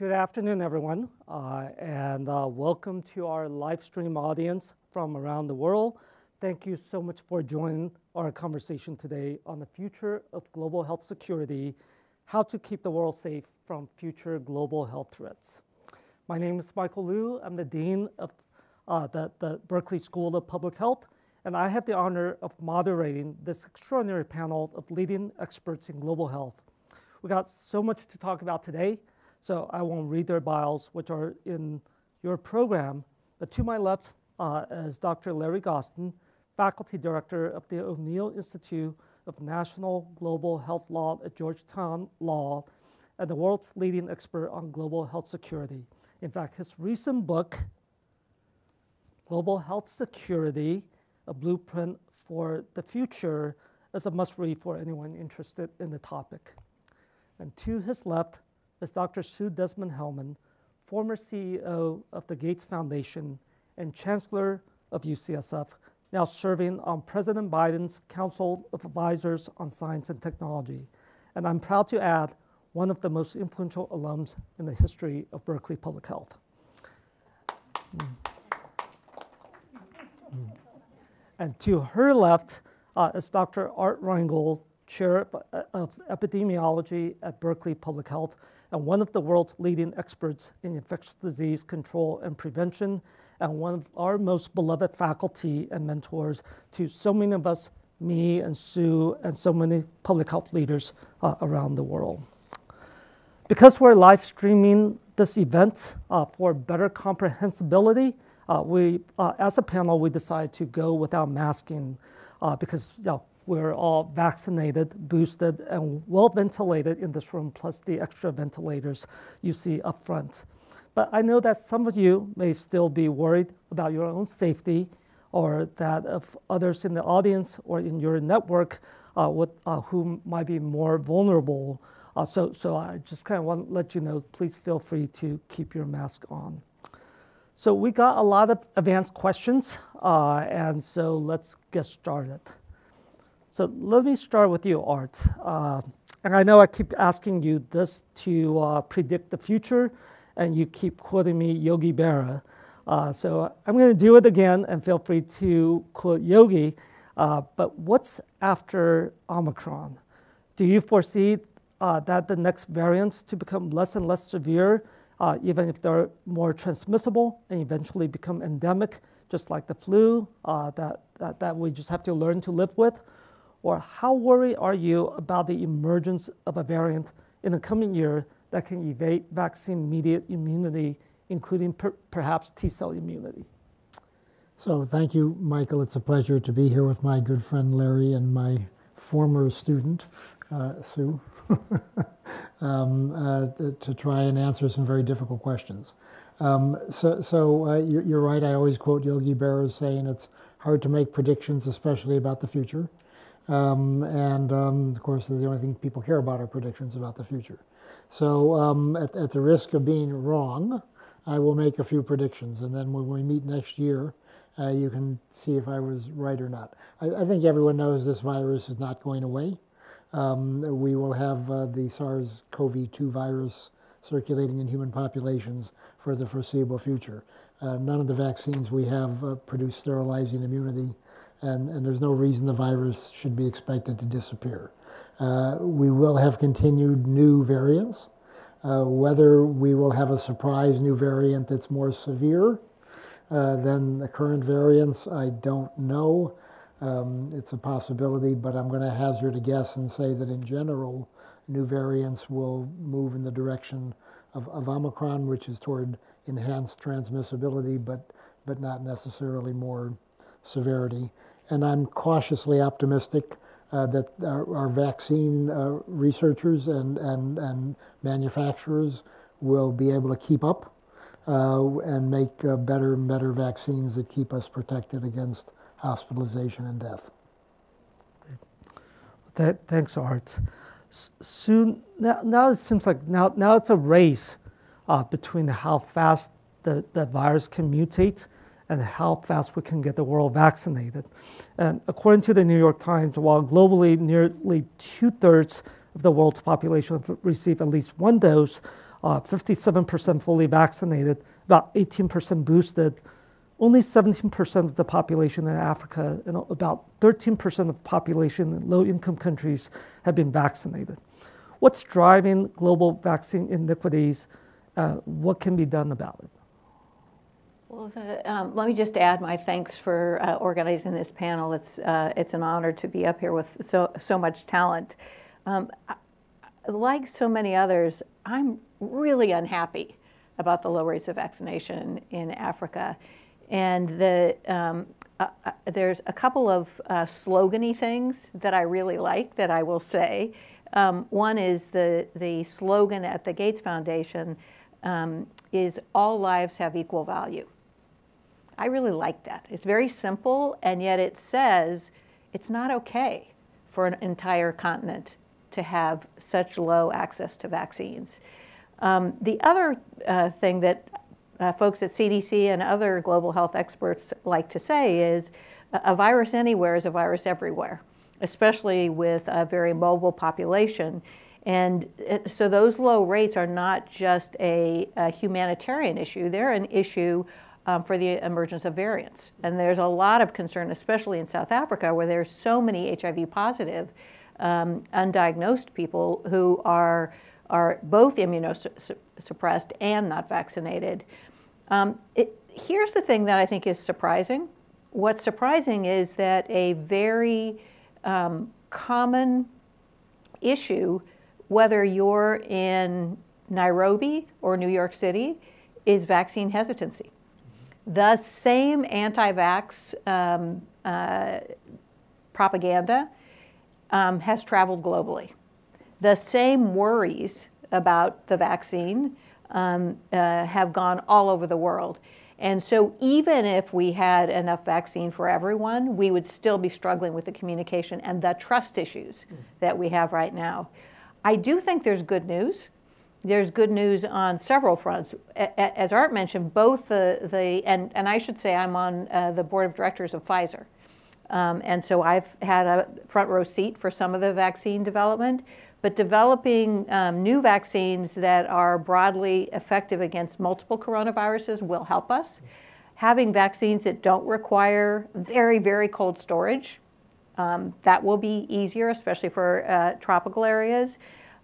Good afternoon, everyone, uh, and uh, welcome to our live stream audience from around the world. Thank you so much for joining our conversation today on the future of global health security, how to keep the world safe from future global health threats. My name is Michael Lu. I'm the Dean of uh, the, the Berkeley School of Public Health, and I have the honor of moderating this extraordinary panel of leading experts in global health. We got so much to talk about today, so I won't read their bios, which are in your program. But to my left uh, is Dr. Larry Gostin, faculty director of the O'Neill Institute of National Global Health Law at Georgetown Law and the world's leading expert on global health security. In fact, his recent book, Global Health Security, a blueprint for the future, is a must read for anyone interested in the topic. And to his left is Dr. Sue Desmond Hellmann, former CEO of the Gates Foundation and Chancellor of UCSF, now serving on President Biden's Council of Advisors on Science and Technology. And I'm proud to add, one of the most influential alums in the history of Berkeley Public Health. Mm. And to her left uh, is Dr. Art Reingold, Chair of Epidemiology at Berkeley Public Health, and one of the world's leading experts in infectious disease control and prevention, and one of our most beloved faculty and mentors to so many of us, me and Sue, and so many public health leaders uh, around the world. Because we're live streaming this event uh, for better comprehensibility, uh, we, uh, as a panel, we decided to go without masking uh, because you know, we're all vaccinated, boosted, and well ventilated in this room, plus the extra ventilators you see up front. But I know that some of you may still be worried about your own safety or that of others in the audience or in your network uh, with, uh, who might be more vulnerable. Uh, so, so I just kind of want to let you know, please feel free to keep your mask on. So we got a lot of advanced questions, uh, and so let's get started. So let me start with you, Art. Uh, and I know I keep asking you this to uh, predict the future, and you keep quoting me Yogi Berra. Uh, so I'm going to do it again, and feel free to quote Yogi. Uh, but what's after Omicron? Do you foresee uh, that the next variants to become less and less severe, uh, even if they're more transmissible and eventually become endemic, just like the flu that, that, that we just have to learn to live with? Or how worried are you about the emergence of a variant in the coming year that can evade vaccine mediated immunity, including per perhaps T cell immunity. So, thank you, Michael. It's a pleasure to be here with my good friend Larry and my former student, uh, Sue, um, uh, to, to, try and answer some very difficult questions. Um, so, so uh, you're right. I always quote Yogi Berra saying it's hard to make predictions, especially about the future. Um, and um, of course, the only thing people care about are predictions about the future. So um, at, at, the risk of being wrong, I will make a few predictions. And then when we meet next year, uh, you can see if I was right or not. I, I, think everyone knows this virus is not going away. Um, we will have uh, the SARS-CoV-2 virus circulating in human populations for the foreseeable future. Uh, none of the vaccines we have uh, produce sterilizing immunity, and, and there's no reason the virus should be expected to disappear. Uh, we will have continued new variants. Uh, whether we will have a surprise new variant that's more severe uh, than the current variants, I don't know. Um, it's a possibility, but I'm going to hazard a guess and say that in general, new variants will move in the direction of, of Omicron, which is toward enhanced transmissibility, but, but not necessarily more severity. And I'm cautiously optimistic uh, that our, our vaccine uh, researchers and, and, and manufacturers will be able to keep up uh, and make uh, better and better vaccines that keep us protected against hospitalization and death. Thanks, Art. Sue now, now it seems like now, now it's a race uh, between how fast the, the virus can mutate and how fast we can get the world vaccinated. And according to the New York Times, while globally nearly two thirds of the world's population have received at least one dose, uh, 57% fully vaccinated, about 18% boosted, only 17% of the population in Africa and about 13% of the population in low income countries have been vaccinated. What's driving global vaccine inequities? Uh, what can be done about it? Well, the, um, let me just add my thanks for uh, organizing this panel. It's, uh, it's an honor to be up here with so, so much talent. Um, like so many others, I'm really unhappy about the low rates of vaccination in Africa. And the, um, uh, uh there's a couple of uh, slogany things that I really like that I will say. Um, one is the, the slogan at the Gates Foundation um, is all lives have equal value. I really like that. It's very simple, and yet it says it's not okay for an entire continent to have such low access to vaccines. Um, the other uh, thing that uh, folks at CDC and other global health experts like to say is a virus anywhere is a virus everywhere, especially with a very mobile population. And uh, so those low rates are not just a, a humanitarian issue, they're an issue um, for the emergence of variants. And there's a lot of concern, especially in South Africa, where there's so many HIV positive um, undiagnosed people who are, are both immunosuppressed and not vaccinated. Um, it, here's the thing that I think is surprising. What's surprising is that a very um, common issue, whether you're in Nairobi or New York City, is vaccine hesitancy. The same anti vax um, uh, propaganda um, has traveled globally. The same worries about the vaccine um, uh, have gone all over the world. And so, even if we had enough vaccine for everyone, we would still be struggling with the communication and the trust issues that we have right now. I do think there's good news there's good news on several fronts. As Art mentioned, both the, the and, and I should say I'm on uh, the board of directors of Pfizer. Um, and so I've had a front row seat for some of the vaccine development. But developing um, new vaccines that are broadly effective against multiple coronaviruses will help us. Having vaccines that don't require very, very cold storage, um, that will be easier, especially for uh, tropical areas.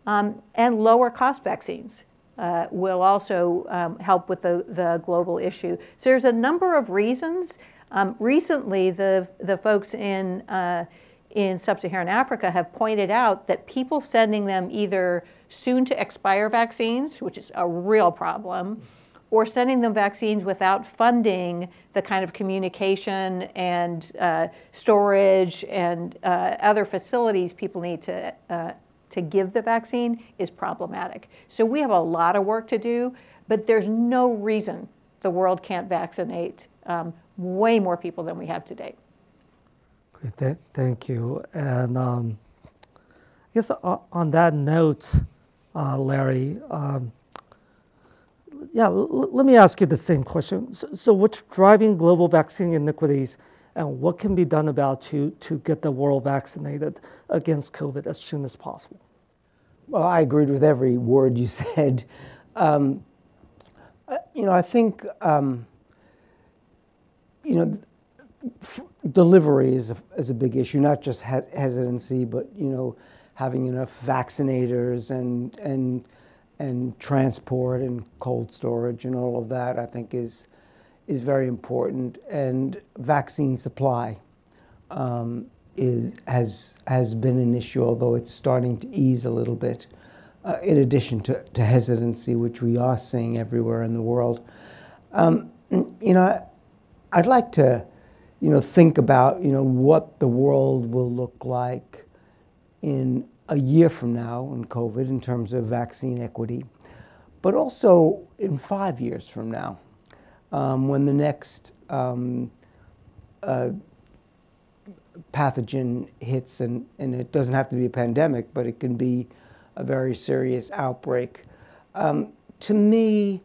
Um, and lower cost vaccines uh, will also um, help with the, the global issue. So there's a number of reasons. Um, recently, the, the folks in, uh, in sub-Saharan Africa have pointed out that people sending them either soon to expire vaccines, which is a real problem, or sending them vaccines without funding the kind of communication and uh, storage and uh, other facilities people need to uh, to give the vaccine is problematic. So we have a lot of work to do, but there's no reason the world can't vaccinate um, way more people than we have today. Great, thank you. And um, I guess on that note, uh, Larry, um, yeah, let me ask you the same question. So, so, what's driving global vaccine iniquities, and what can be done about to to get the world vaccinated against COVID as soon as possible? Well, I agreed with every word you said. Um, uh, you know, I think, um, you know, delivery is a, is a big issue, not just he- hesitancy, but, you know, having enough vaccinators and, and, and transport and cold storage and all of that, I think is, is very important. And vaccine supply. Um, is, has, has been an issue, although it's starting to ease a little bit, uh, in addition to, to hesitancy, which we are seeing everywhere in the world. Um, you know, I'd like to, you know, think about, you know, what the world will look like in a year from now in COVID in terms of vaccine equity, but also in five years from now, um, when the next um, uh, pathogen hits, and, and it doesn't have to be a pandemic, but it can be a very serious outbreak. Um, to me,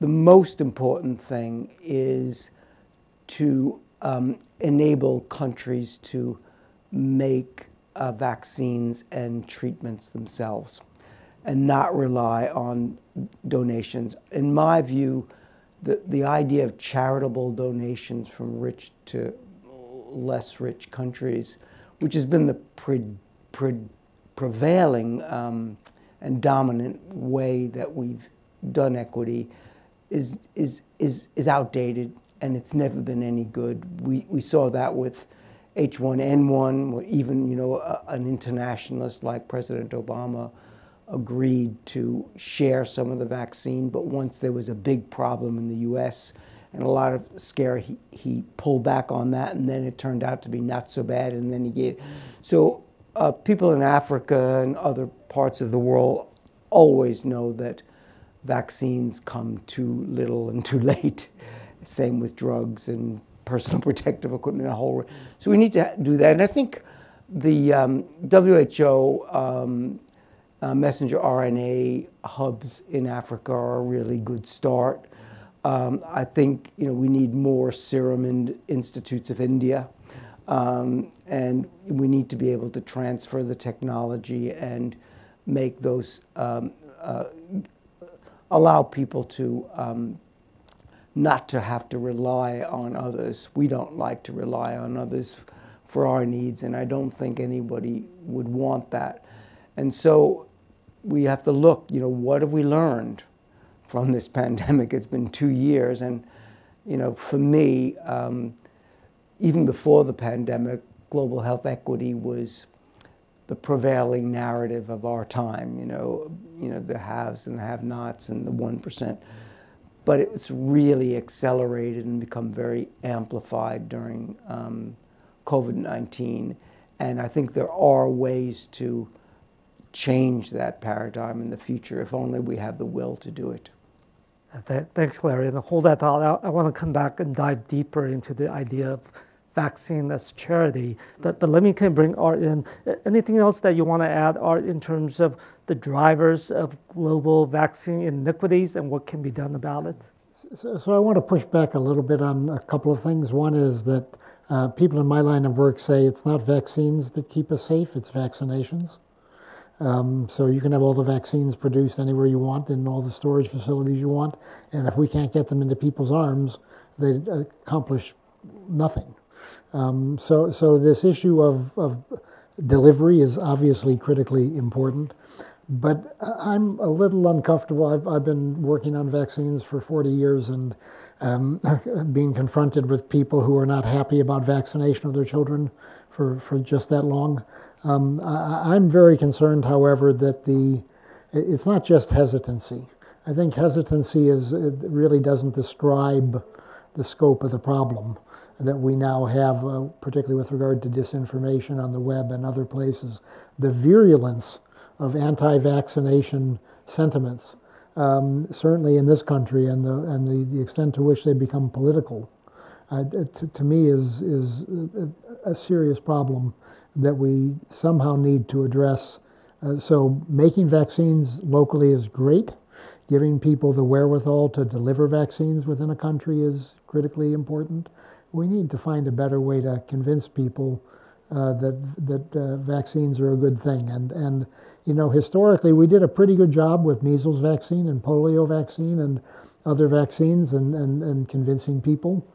the most important thing is to um, enable countries to make uh, vaccines and treatments themselves. and not rely on donations. In my view, the, the idea of charitable donations from rich to less rich countries, which has been the pre, pre, prevailing um, and dominant way that we've done equity, is, is, is, is outdated and it's never been any good. We, we saw that with H1N1, even you know a, an internationalist like President Obama agreed to share some of the vaccine, but once there was a big problem in the U.S. and a lot of scare, he, he pulled back on that, and then it turned out to be not so bad, and then he gave. So uh, people in Africa and other parts of the world always know that vaccines come too little and too late. Same with drugs and personal protective equipment, a whole. So we need to do that, and I think the um, WHO um, uh, messenger RNA hubs in Africa are a really good start. Um, I think you know we need more serum in institutes of India, um, and we need to be able to transfer the technology and make those um, uh, allow people to um, not to have to rely on others. We don't like to rely on others for our needs, and I don't think anybody would want that. And so we have to look, you know, what have we learned from this pandemic? It's been two years, and, you know, for me, um, even before the pandemic, global health equity was the prevailing narrative of our time, you know, you know, the haves and the have-nots and the 1%. But it's really accelerated and become very amplified during um, COVID-19. And I think there are ways to change that paradigm in the future if only we have the will to do it. Thanks, Larry. And hold that thought. I, I want to come back and dive deeper into the idea of vaccine as charity. But, but let me kind of bring Art in. Anything else that you want to add, Art, in terms of the drivers of global vaccine inequities and what can be done about it? So, so I want to push back a little bit on a couple of things. One is that uh, people in my line of work say it's not vaccines that keep us safe, it's vaccinations. Um, so you can have all the vaccines produced anywhere you want in all the storage facilities you want, and if we can't get them into people's arms, they accomplish nothing. Um, so, so this issue of, of delivery is obviously critically important, but I'm a little uncomfortable. I've, I've been working on vaccines for 40 years and um, being confronted with people who are not happy about vaccination of their children for, for just that long. Um, I, am very concerned, however, that the it's not just hesitancy. I think hesitancy is really doesn't describe the scope of the problem that we now have, uh, particularly with regard to disinformation on the web and other places. The virulence of anti-vaccination sentiments, um, certainly in this country, and the and the, the extent to which they become political, uh, to, to, me is is a, serious problem that we somehow need to address. Uh, so making vaccines locally is great. Giving people the wherewithal to deliver vaccines within a country is critically important. We need to find a better way to convince people uh, that that uh, vaccines are a good thing. And and you know historically we did a pretty good job with measles vaccine and polio vaccine and other vaccines and and, and convincing people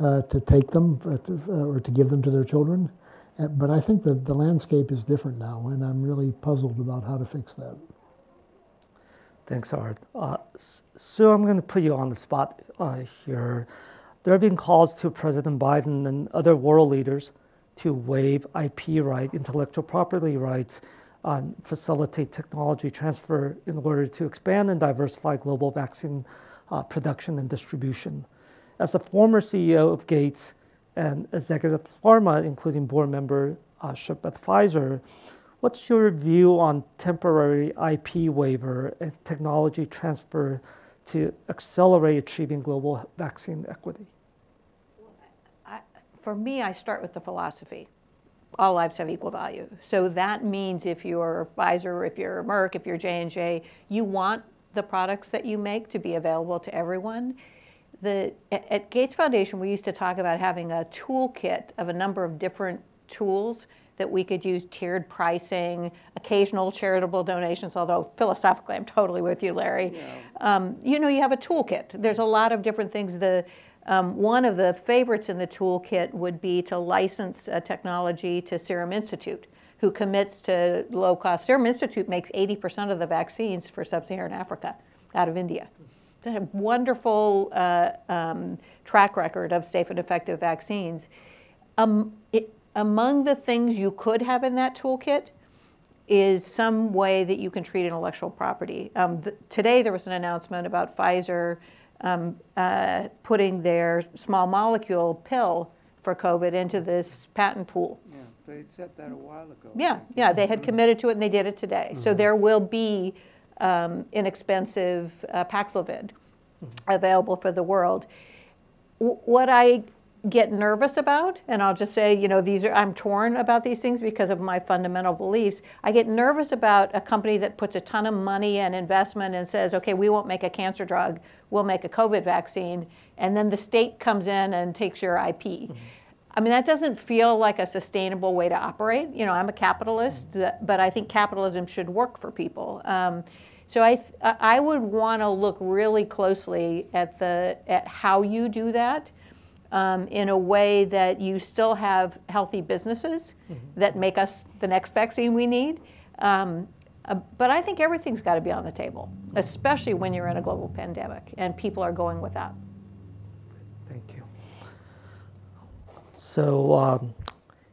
uh, to take them uh, uh, or to give them to their children. Uh, but I think that the landscape is different now, and I'm really puzzled about how to fix that. Thanks, Art. Uh, so I'm going to put you on the spot uh, here. There have been calls to President Biden and other world leaders to waive IP rights, intellectual property rights, and facilitate technology transfer in order to expand and diversify global vaccine uh, production and distribution. As a former CEO of Gates, and executive pharma, including board membership at Pfizer. What's your view on temporary IP waiver and technology transfer to accelerate achieving global vaccine equity? For me, I start with the philosophy. All lives have equal value. So that means if you're Pfizer, if you're Merck, if you're J&J, you want the products that you make to be available to everyone the, at Gates Foundation, we used to talk about having a toolkit of a number of different tools that we could use tiered pricing, occasional charitable donations, although philosophically I'm totally with you, Larry. Um, you know, you have a toolkit. There's a lot of different things. The um, one of the favorites in the toolkit would be to license uh, technology to Serum Institute, who commits to low cost. Serum Institute makes 80% of the vaccines for sub Saharan Africa out of India. They have a wonderful uh, um, track record of safe and effective vaccines. Um, it, among the things you could have in that toolkit is some way that you can treat intellectual property. Um, th- today there was an announcement about Pfizer um, uh, putting their small molecule pill for COVID into this patent pool. Yeah, they said that a while ago. Yeah, yeah, they had committed to it and they did it today. So there will be um, inexpensive uh, Paxlovid available for the world. W- What I get nervous about, and I'll just say, you know, these are, I'm torn about these things because of my fundamental beliefs. I get nervous about a company that puts a ton of money and investment and says, okay, we won't make a cancer drug, we'll make a COVID vaccine, and then the state comes in and takes your IP. I mean, that doesn't feel like a sustainable way to operate. You know, I'm a capitalist, but I think capitalism should work for people. Um, so I, th- I would want to look really closely at the at how you do that um, in a way that you still have healthy businesses that make us the next vaccine we need. Um, uh, but I think everything's got to be on the table, especially when you're in a global pandemic and people are going without. Thank you. So, um,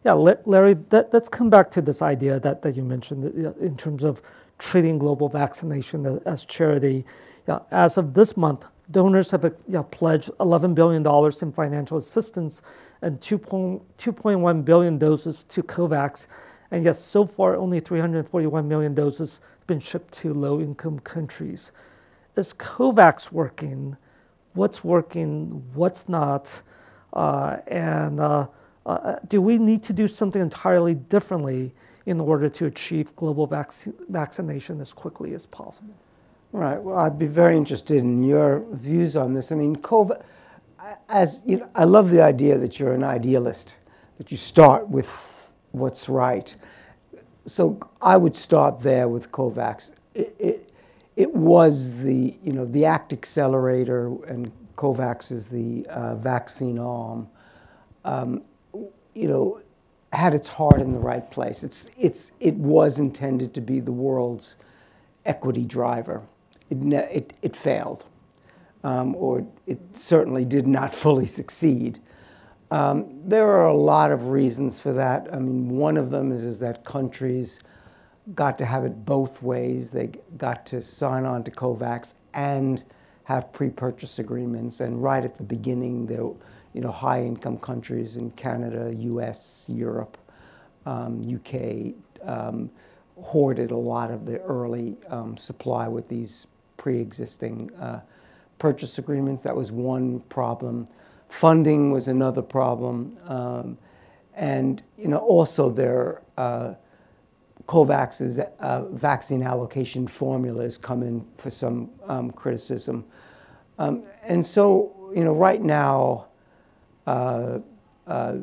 yeah, Larry, that, let's come back to this idea that, that you mentioned uh, in terms of treating global vaccination as charity. Yeah, as of this month, donors have yeah, pledged $11 billion in financial assistance and 2.1 billion doses to COVAX. And yes, so far, only 341 million doses have been shipped to low income countries. Is COVAX working? What's working? What's not? Uh, and uh, uh, do we need to do something entirely differently in order to achieve global vac- vaccination as quickly as possible? Right. Well, I'd be very interested in your views on this. I mean, COVID, as you know, I love the idea that you're an idealist, that you start with what's right. So I would start there with COVAX. It, it, it was the you know the ACT accelerator, and COVAX is the uh, vaccine arm. Um, you know, had its heart in the right place. It's it's it was intended to be the world's equity driver. It, it, it failed, um, or it certainly did not fully succeed. Um, there are a lot of reasons for that. I mean, one of them is, is that countries got to have it both ways. They got to sign on to COVAX and have pre-purchase agreements. And right at the beginning, there, you know, high-income countries in Canada, U.S., Europe, um, UK, um, hoarded a lot of the early um, supply with these pre-existing uh, purchase agreements. That was one problem. Funding was another problem, um, and you know also their uh, COVAX's uh, vaccine allocation formulas come in for some um, criticism, um, and so you know right now. Uh, uh,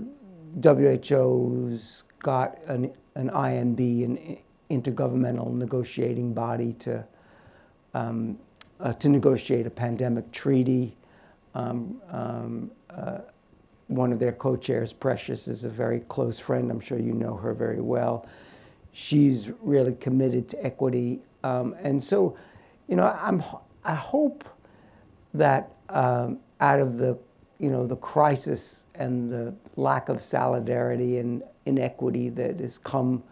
WHO's got an, an INB, an intergovernmental negotiating body to um, uh, to negotiate a pandemic treaty. Um, um, uh, one of their co-chairs, Precious, is a very close friend. I'm sure you know her very well. She's really committed to equity, um, and so, you know, I'm I hope that um, out of the you know the crisis and the lack of solidarity and inequity that has come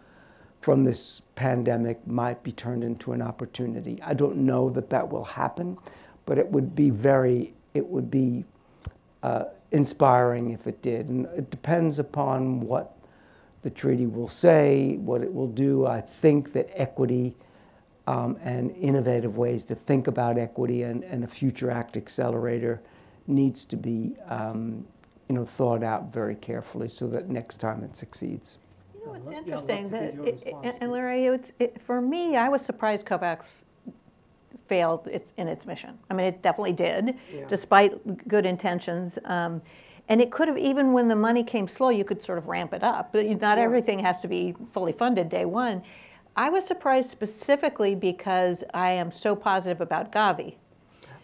from this pandemic might be turned into an opportunity. I don't know that that will happen, but it would be very, it would be uh, inspiring if it did. And it depends upon what the treaty will say, what it will do. I think that equity um, and innovative ways to think about equity and, and a future ACT accelerator needs to be um, you know, thought out very carefully so that next time it succeeds. You know, it's Yeah, interesting to that, it- and- and Larry, it's, it- for me, I was surprised COVAX failed its, in its mission. I mean, it definitely did, Yeah. despite good intentions. Um, And it could have, even when the money came slow, you could sort of ramp it up. But not everything has to be fully funded day one. I was surprised specifically because I am so positive about Gavi.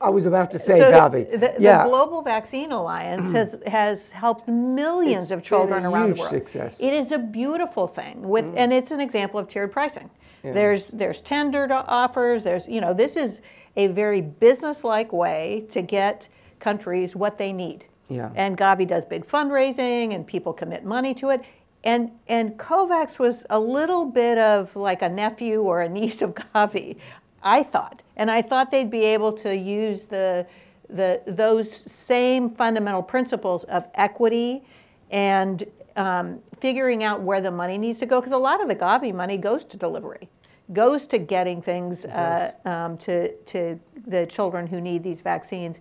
I was about to say so Gavi. The, the, yeah. the Global Vaccine Alliance mm. has, has helped millions It's of children around the world. success. It is a beautiful thing, with, mm. and it's an example of tiered pricing. There's there's tendered offers. There's you know this is a very business-like way to get countries what they need. Yeah. And Gavi does big fundraising, and people commit money to it. And and COVAX was a little bit of like a nephew or a niece of Gavi, I thought. And I thought they'd be able to use the the those same fundamental principles of equity and um, figuring out where the money needs to go because a lot of the Gavi money goes to delivery, goes to getting things uh, um, to to the children who need these vaccines.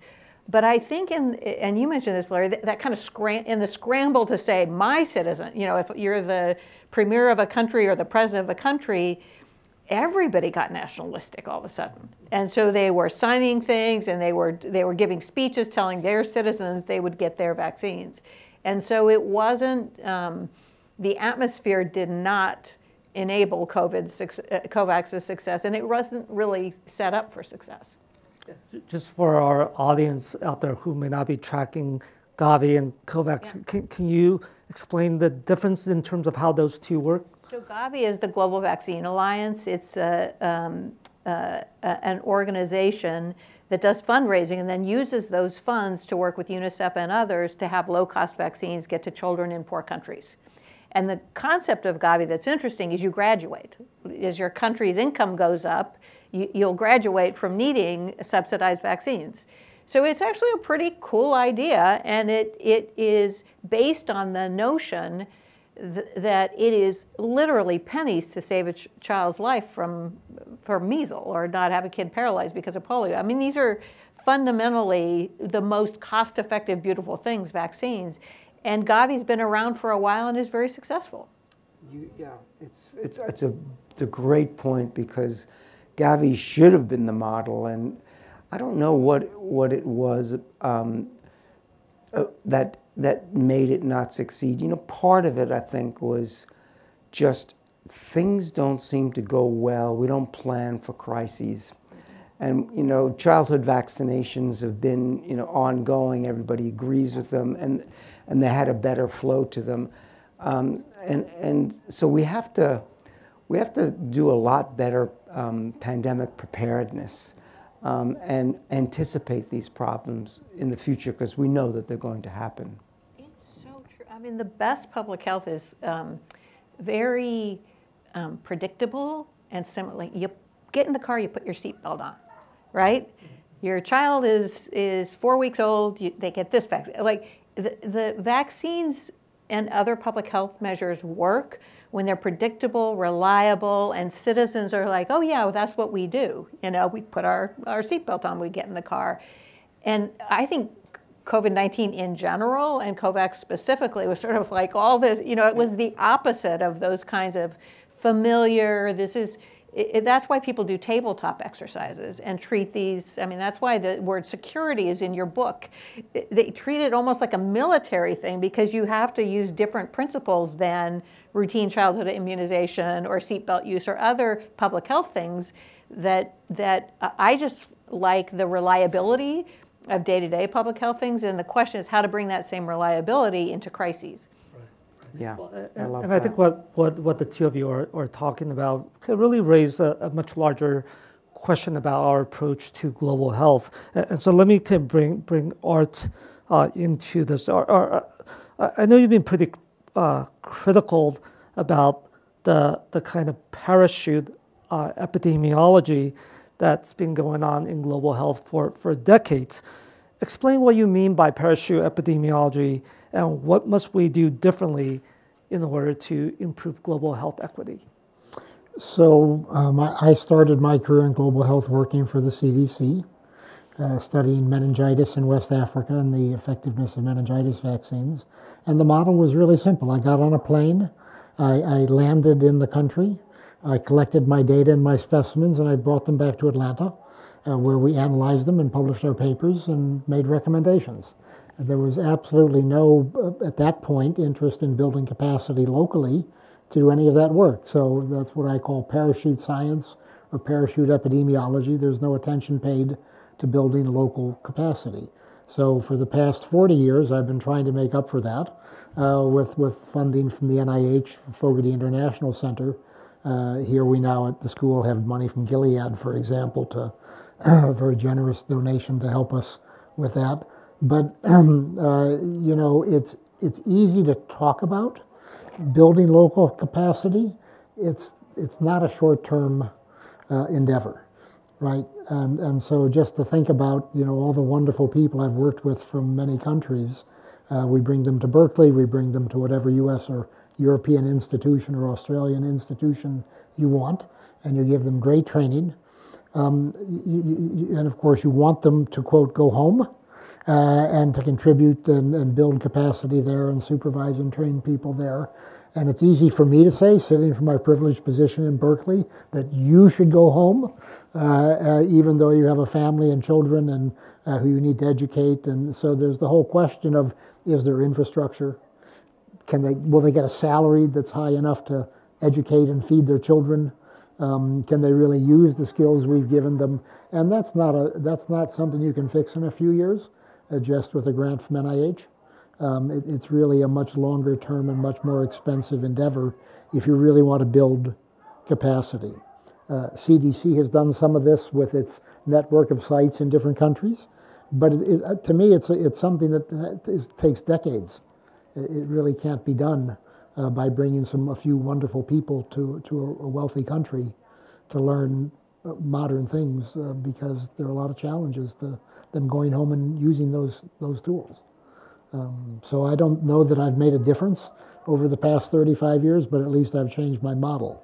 But I think in and you mentioned this, Larry, that, that kind of scram- in the scramble to say my citizen, you know, if you're the premier of a country or the president of a country, everybody got nationalistic all of a sudden. And so they were signing things and they were they were giving speeches telling their citizens they would get their vaccines. And so it wasn't um, the atmosphere did not enable COVID uh, COVAX's success, and it wasn't really set up for success. Just for our audience out there who may not be tracking Gavi and COVAX, Yeah. can, can you explain the difference in terms of how those two work? So Gavi is the Global Vaccine Alliance. It's a, um, uh, an organization that does fundraising and then uses those funds to work with UNICEF and others to have low-cost vaccines get to children in poor countries. And the concept of Gavi that's interesting is you graduate. As your country's income goes up, you, you'll graduate from needing subsidized vaccines. So it's actually a pretty cool idea, and it, it is based on the notion th- that it is literally pennies to save a ch- child's life from, from measles or not have a kid paralyzed because of polio. I mean, these are fundamentally the most cost effective, beautiful things, vaccines. And Gavi's been around for a while and is very successful. You, yeah, it's it's it's a it's a great point because Gavi should have been the model, and I don't know what what it was um, uh, that that made it not succeed. You know, part of it I think was just things don't seem to go well. We don't plan for crises. And you know, childhood vaccinations have been you know ongoing. Everybody agrees with them, and and they had a better flow to them. Um, and and so we have to we have to do a lot better um, pandemic preparedness um, and anticipate these problems in the future because we know that they're going to happen. It's so true. I mean, the best public health is um, very um, predictable and similar. You get in the car, you put your seatbelt on, right? Your child is is four weeks old. You, they get this vaccine. Like the, the vaccines and other public health measures work when they're predictable, reliable, and citizens are like, oh yeah, well, that's what we do. You know, we put our our seatbelt on, we get in the car, and I think COVID 19 in general and COVAX specifically was sort of like all this, you know, it was the opposite of those kinds of familiar, this is, it- that's why people do tabletop exercises and treat these. I mean, that's why the word security is in your book. They treat it almost like a military thing because you have to use different principles than routine childhood immunization or seatbelt use or other public health things that, that uh, I just like the reliability of day-to-day public health things. And the question is how to bring that same reliability into crises. Yeah, I And love and I think what, what, what the two of you are, are talking about could really raise a, a much larger question about our approach to global health. And, and so let me kind of bring, bring Art uh, into this. Art, Art, uh, I know you've been pretty uh, critical about the, the kind of parachute uh, epidemiology that's been going on in global health for, for decades. Explain what you mean by parachute epidemiology and what must we do differently in order to improve global health equity? So um, I started my career in global health working for the CDC, uh, studying meningitis in West Africa and the effectiveness of meningitis vaccines. And the model was really simple. I got on a plane, I, I landed in the country, I collected my data and my specimens, and I brought them back to Atlanta, uh, where we analyzed them and published our papers and made recommendations. There was absolutely no, uh, at that point, interest in building capacity locally to do any of that work. So that's what I call parachute science or parachute epidemiology. There's no attention paid to building local capacity. So for the past 40 years, I've been trying to make up for that uh, with, with funding from the NIH, Fogarty International Center. Uh, here we now at the school have money from Gilead, for example, to a very generous donation to help us with that. But uh, you know, it's it's easy to talk about building local capacity. It's it's not a short-term uh, endeavor, right? And and so just to think about you know all the wonderful people I've worked with from many countries, uh, we bring them to Berkeley, we bring them to whatever U.S. or European institution or Australian institution you want, and you give them great training. Um, you, you, and of course, you want them to quote go home uh, and to contribute and, and, build capacity there and supervise and train people there. And it's easy for me to say, sitting from my privileged position in Berkeley, that you should go home, uh, uh, even though you have a family and children and uh, who you need to educate. And so there's the whole question of is there infrastructure? Can they will they get a salary that's high enough to educate and feed their children? Um, can they really use the skills we've given them? And that's not a that's not something you can fix in a few years uh, just with a grant from NIH. Um, it, it's really a much longer term and much more expensive endeavor if you really want to build capacity. Uh, CDC has done some of this with its network of sites in different countries, but it, it, uh, to me, it's, it's something that takes decades. It, really can't be done uh, by bringing some a few wonderful people to, to a, a wealthy country to learn uh, modern things uh, because there are a lot of challenges to them going home and using those, those tools. Um, so I don't know that I've made a difference over the past 35 years, but at least I've changed my model.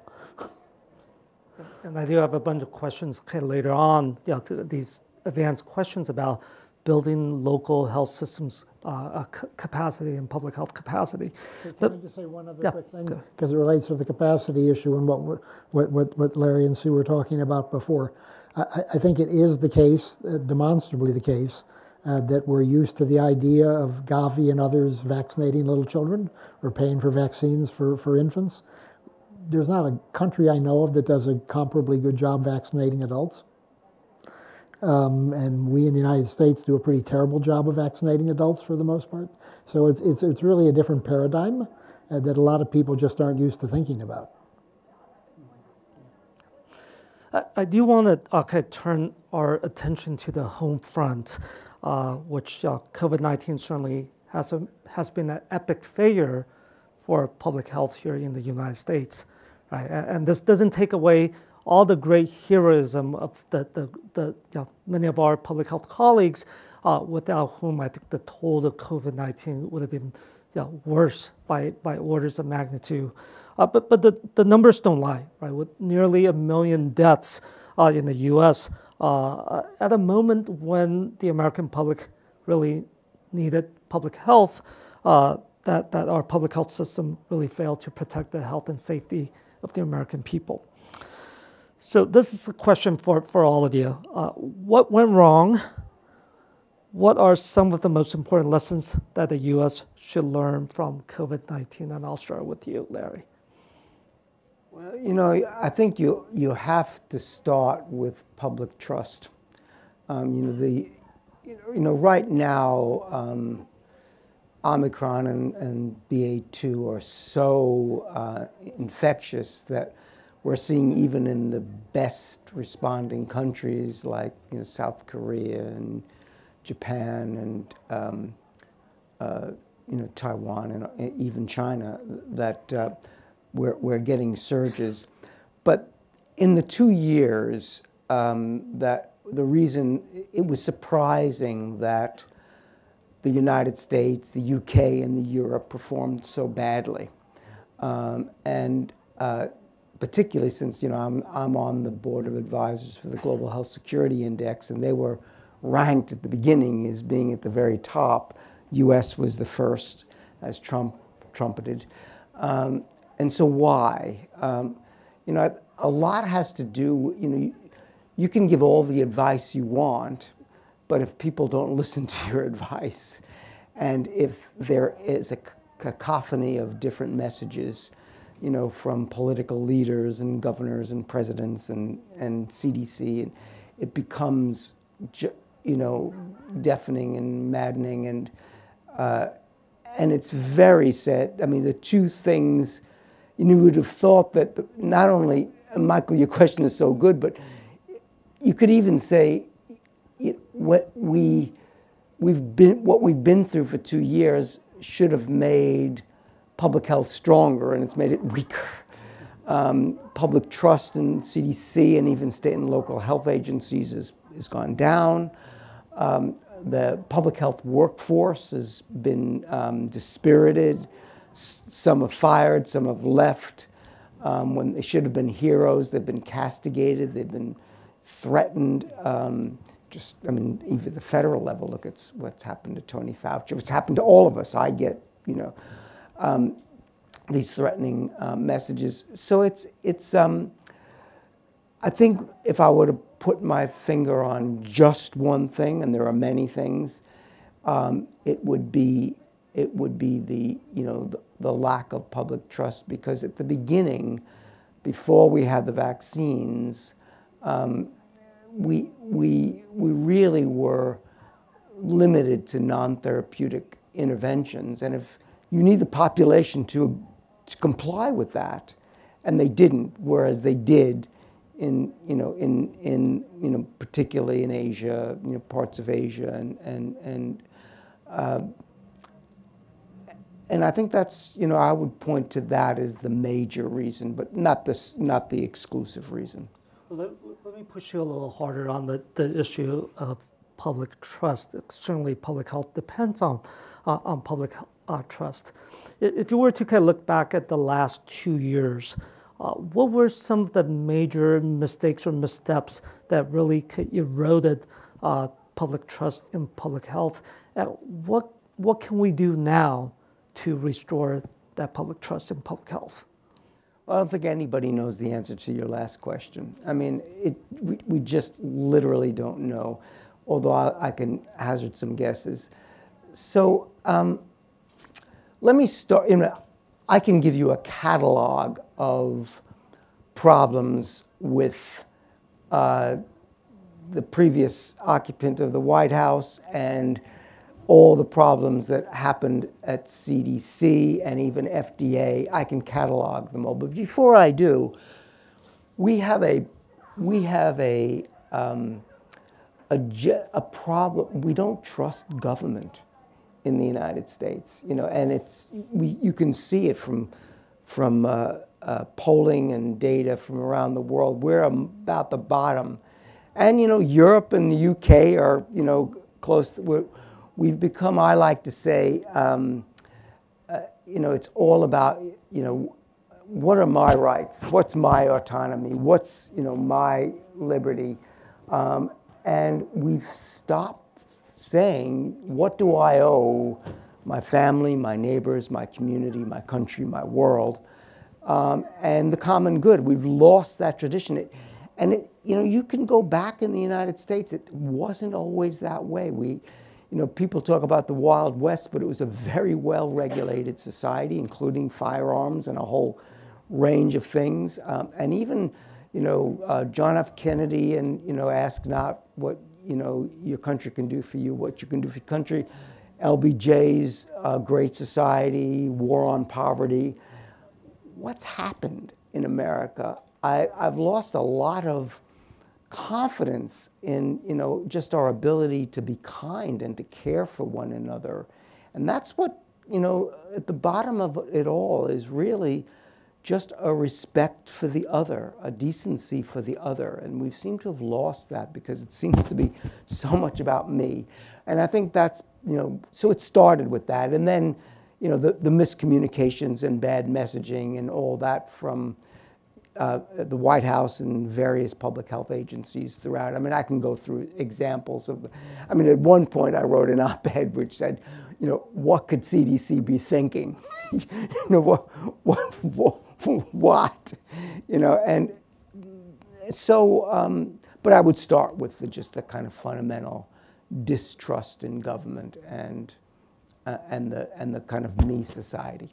And I do have a bunch of questions later on, you know, these advanced questions about building local health systems uh, capacity and public health capacity. Can but, I just say one other yeah, quick thing? Because it relates to the capacity issue and what, what, what, what Larry and Sue were talking about before. I, I think it is the case, uh, demonstrably the case, uh, that we're used to the idea of Gavi and others vaccinating little children or paying for vaccines for, for infants. There's not a country I know of that does a comparably good job vaccinating adults. Um, and we in the United States do a pretty terrible job of vaccinating adults for the most part. So it's, it's, it's really a different paradigm uh, that a lot of people just aren't used to thinking about. I, do want to okay, turn our attention to the home front, uh, which uh, COVID 19 certainly has, a, has been an epic failure for public health here in the United States. Right? And this doesn't take away all the great heroism of the, the, the you know, many of our public health colleagues, uh, without whom I think the toll of COVID 19 would have been you know, worse by, by orders of magnitude. Uh, but but the, the numbers don't lie, right? With nearly a million deaths uh, in the US uh, at a moment when the American public really needed public health, uh, that, that our public health system really failed to protect the health and safety of the American people. So, this is a question for, for all of you. Uh, what went wrong? What are some of the most important lessons that the US should learn from COVID 19? And I'll start with you, Larry. Well, you know, I think you you have to start with public trust. Um, you know, the you know right now, um, Omicron and, and BA2 are so uh, infectious that we're seeing even in the best responding countries like you know South Korea and Japan and um, uh, you know Taiwan and even China that. Uh, we're, we're getting surges. But in the two years um, that the reason it was surprising that the United States, the UK, and the Europe performed so badly. Um, and uh, particularly since you know I'm, I'm on the board of advisors for the Global Health Security Index, and they were ranked at the beginning as being at the very top. U.S. was the first, as Trump trumpeted, um, and so why? Um, you know, a lot has to do, you know, you, you can give all the advice you want, but if people don't listen to your advice, and if there is a cacophony of different messages, you know, from political leaders and governors and presidents and, and CDC, and it becomes, you know, deafening and maddening and uh, and it's very sad. I mean, the two things you would have thought that not only Michael, your question is so good, but you could even say it, what we we've been what we've been through for two years should have made public health stronger, and it's made it weaker. Um, public trust in CDC and even state and local health agencies has, has gone down. Um, the public health workforce has been um, dispirited. S- some have fired, some have left. Um, when they should have been heroes, they've been castigated, they've been threatened. Um, just, I mean, even the federal level, look at what's happened to Tony Fauci, what's happened to all of us. I get, you know, um, these threatening uh, messages. So it's, it's um, I think if I were to put my finger on just one thing, and there are many things, um, it would be it would be the you know the, the, lack of public trust because at the beginning, before we had the vaccines, um, we we we really were limited to non-therapeutic interventions, and if you need the population to to comply with that, and they didn't, whereas they did in you know in in you know particularly in Asia, you know parts of Asia and and and. Uh, and I think that's, you know, I would point to that as the major reason, but not the, not the exclusive reason. Let, let, me push you a little harder on the, the issue of public trust. Certainly, public health depends on, uh, on public uh, trust. If you were to kind of look back at the last two years, uh, what were some of the major mistakes or missteps that really eroded uh, public trust in public health? And what, what can we do now to restore that public trust in public health? Well, I don't think anybody knows the answer to your last question. I mean, it, we, we just literally don't know, although I, I can hazard some guesses. So um, let me start. You know, I can give you a catalog of problems with uh, the previous occupant of the White House and all the problems that happened at CDC and even FDA. I can catalog them all. But before I do, we have a, we have a, um, a, a problem. We don't trust government in the United States, you know, and it's we, you can see it from from uh, uh, polling and data from around the world. We're about the bottom, and you know, Europe and the UK are you know close. To, we have become, I like to say, um, uh, you know, it's all about you know, what are my rights? What's my autonomy? What's you know my liberty? Um, and we've stopped saying, what do I owe my family, my neighbors, my community, my country, my world, um, and the common good? We've lost that tradition. It, and it, you know, you can go back in the United States. It wasn't always that way. We, you know, people talk about the Wild West, but it was a very well-regulated society, including firearms and a whole range of things. Um, and even, you know, uh, John F. Kennedy and you know, ask not what you know, your country can do for you, what you can do for your country. LBJ's uh, Great Society, War on Poverty. What's happened in America? I, I've lost a lot of confidence in, you know, just our ability to be kind and to care for one another. And that's what, you know, at the bottom of it all is really just a respect for the other, a decency for the other. And we seem to have lost that because it seems to be so much about me. And I think that's, you know, so it started with that. And then, you know, the, the miscommunications and bad messaging and all that from uh, the White House and various public health agencies throughout. I mean, I can go through examples of, I mean, at one point I wrote an op-ed which said, you know, what could CDC be thinking? you know, what, what, what, what? You know, and so, um, but I would start with the, just the kind of fundamental distrust in government and uh, and the and the kind of me society.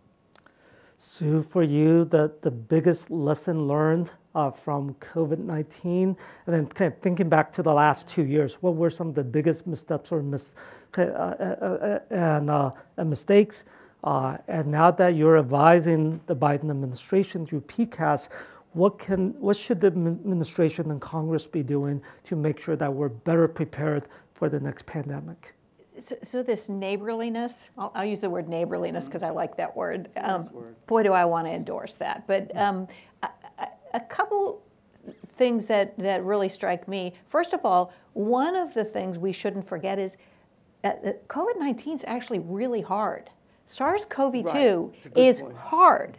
Sue, for you, the, the biggest lesson learned uh, from COVID 19, and then kind of thinking back to the last two years, what were some of the biggest missteps or mis- uh, uh, uh, and, uh, and mistakes? Uh, and now that you're advising the Biden administration through PCAST, what, can, what should the administration and Congress be doing to make sure that we're better prepared for the next pandemic? So, so this neighborliness, I'll, I'll, use the word neighborliness because I like that word. Um, boy, do I want to endorse that. But um, a, a, couple things that, that really strike me. First of all, one of the things we shouldn't forget is uh, COVID 19 is actually really hard. SARS CoV 2 right. is point. hard.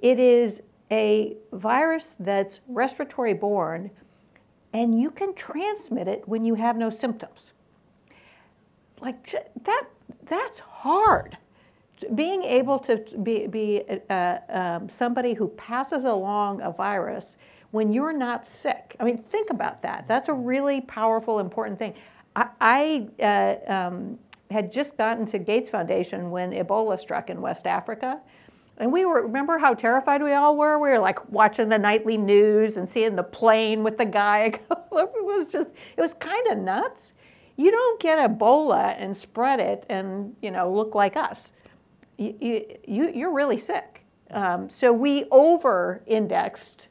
It is a virus that's respiratory borne, and you can transmit it when you have no symptoms. Like that, that's hard. Being able to be, be uh, um, somebody who passes along a virus when you're not sick. I mean, think about that. That's a really powerful, important thing. I, I uh, um, had just gotten to Gates Foundation when Ebola struck in West Africa. And we were, remember how terrified we all were? We were like watching the nightly news and seeing the plane with the guy. it was just, it was kind of nuts. You don't get Ebola and spread it and, you know, look like us. You, you, you're really sick. Um, so we over indexed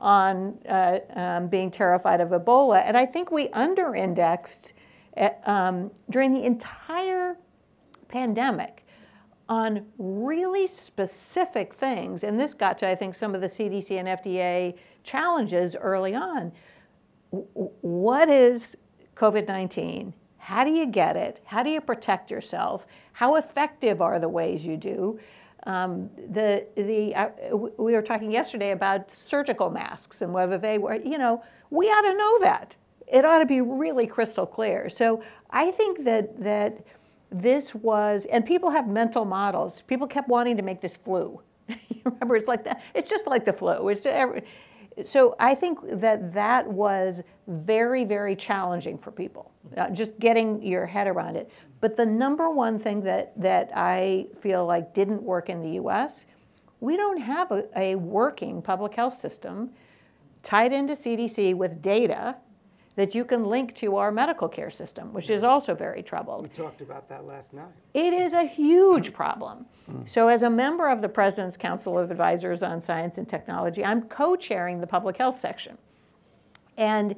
on uh, um, being terrified of Ebola. And I think we under indexed um, during the entire pandemic on really specific things, and this got to, I think, some of the CDC and FDA challenges early on. What is COVID 19? How do you get it? How do you protect yourself? How effective are the ways you do? Um, the, the, uh, we were talking yesterday about surgical masks and whether they were, you know, we ought to know that. It ought to be really crystal clear. So I think that, that this was, and people have mental models. People kept wanting to make this flu. you remember, it's like that. It's just like the flu. It's just, so I think that that was very, very challenging for people, uh, just getting your head around it. But the number one thing that, that I feel like didn't work in the US, we don't have a, a working public health system tied into CDC with data that you can link to our medical care system, which is also very troubled. We talked about that last night. It is a huge problem. So, as a member of the President's Council of Advisors on Science and Technology, I'm co chairing the public health section. And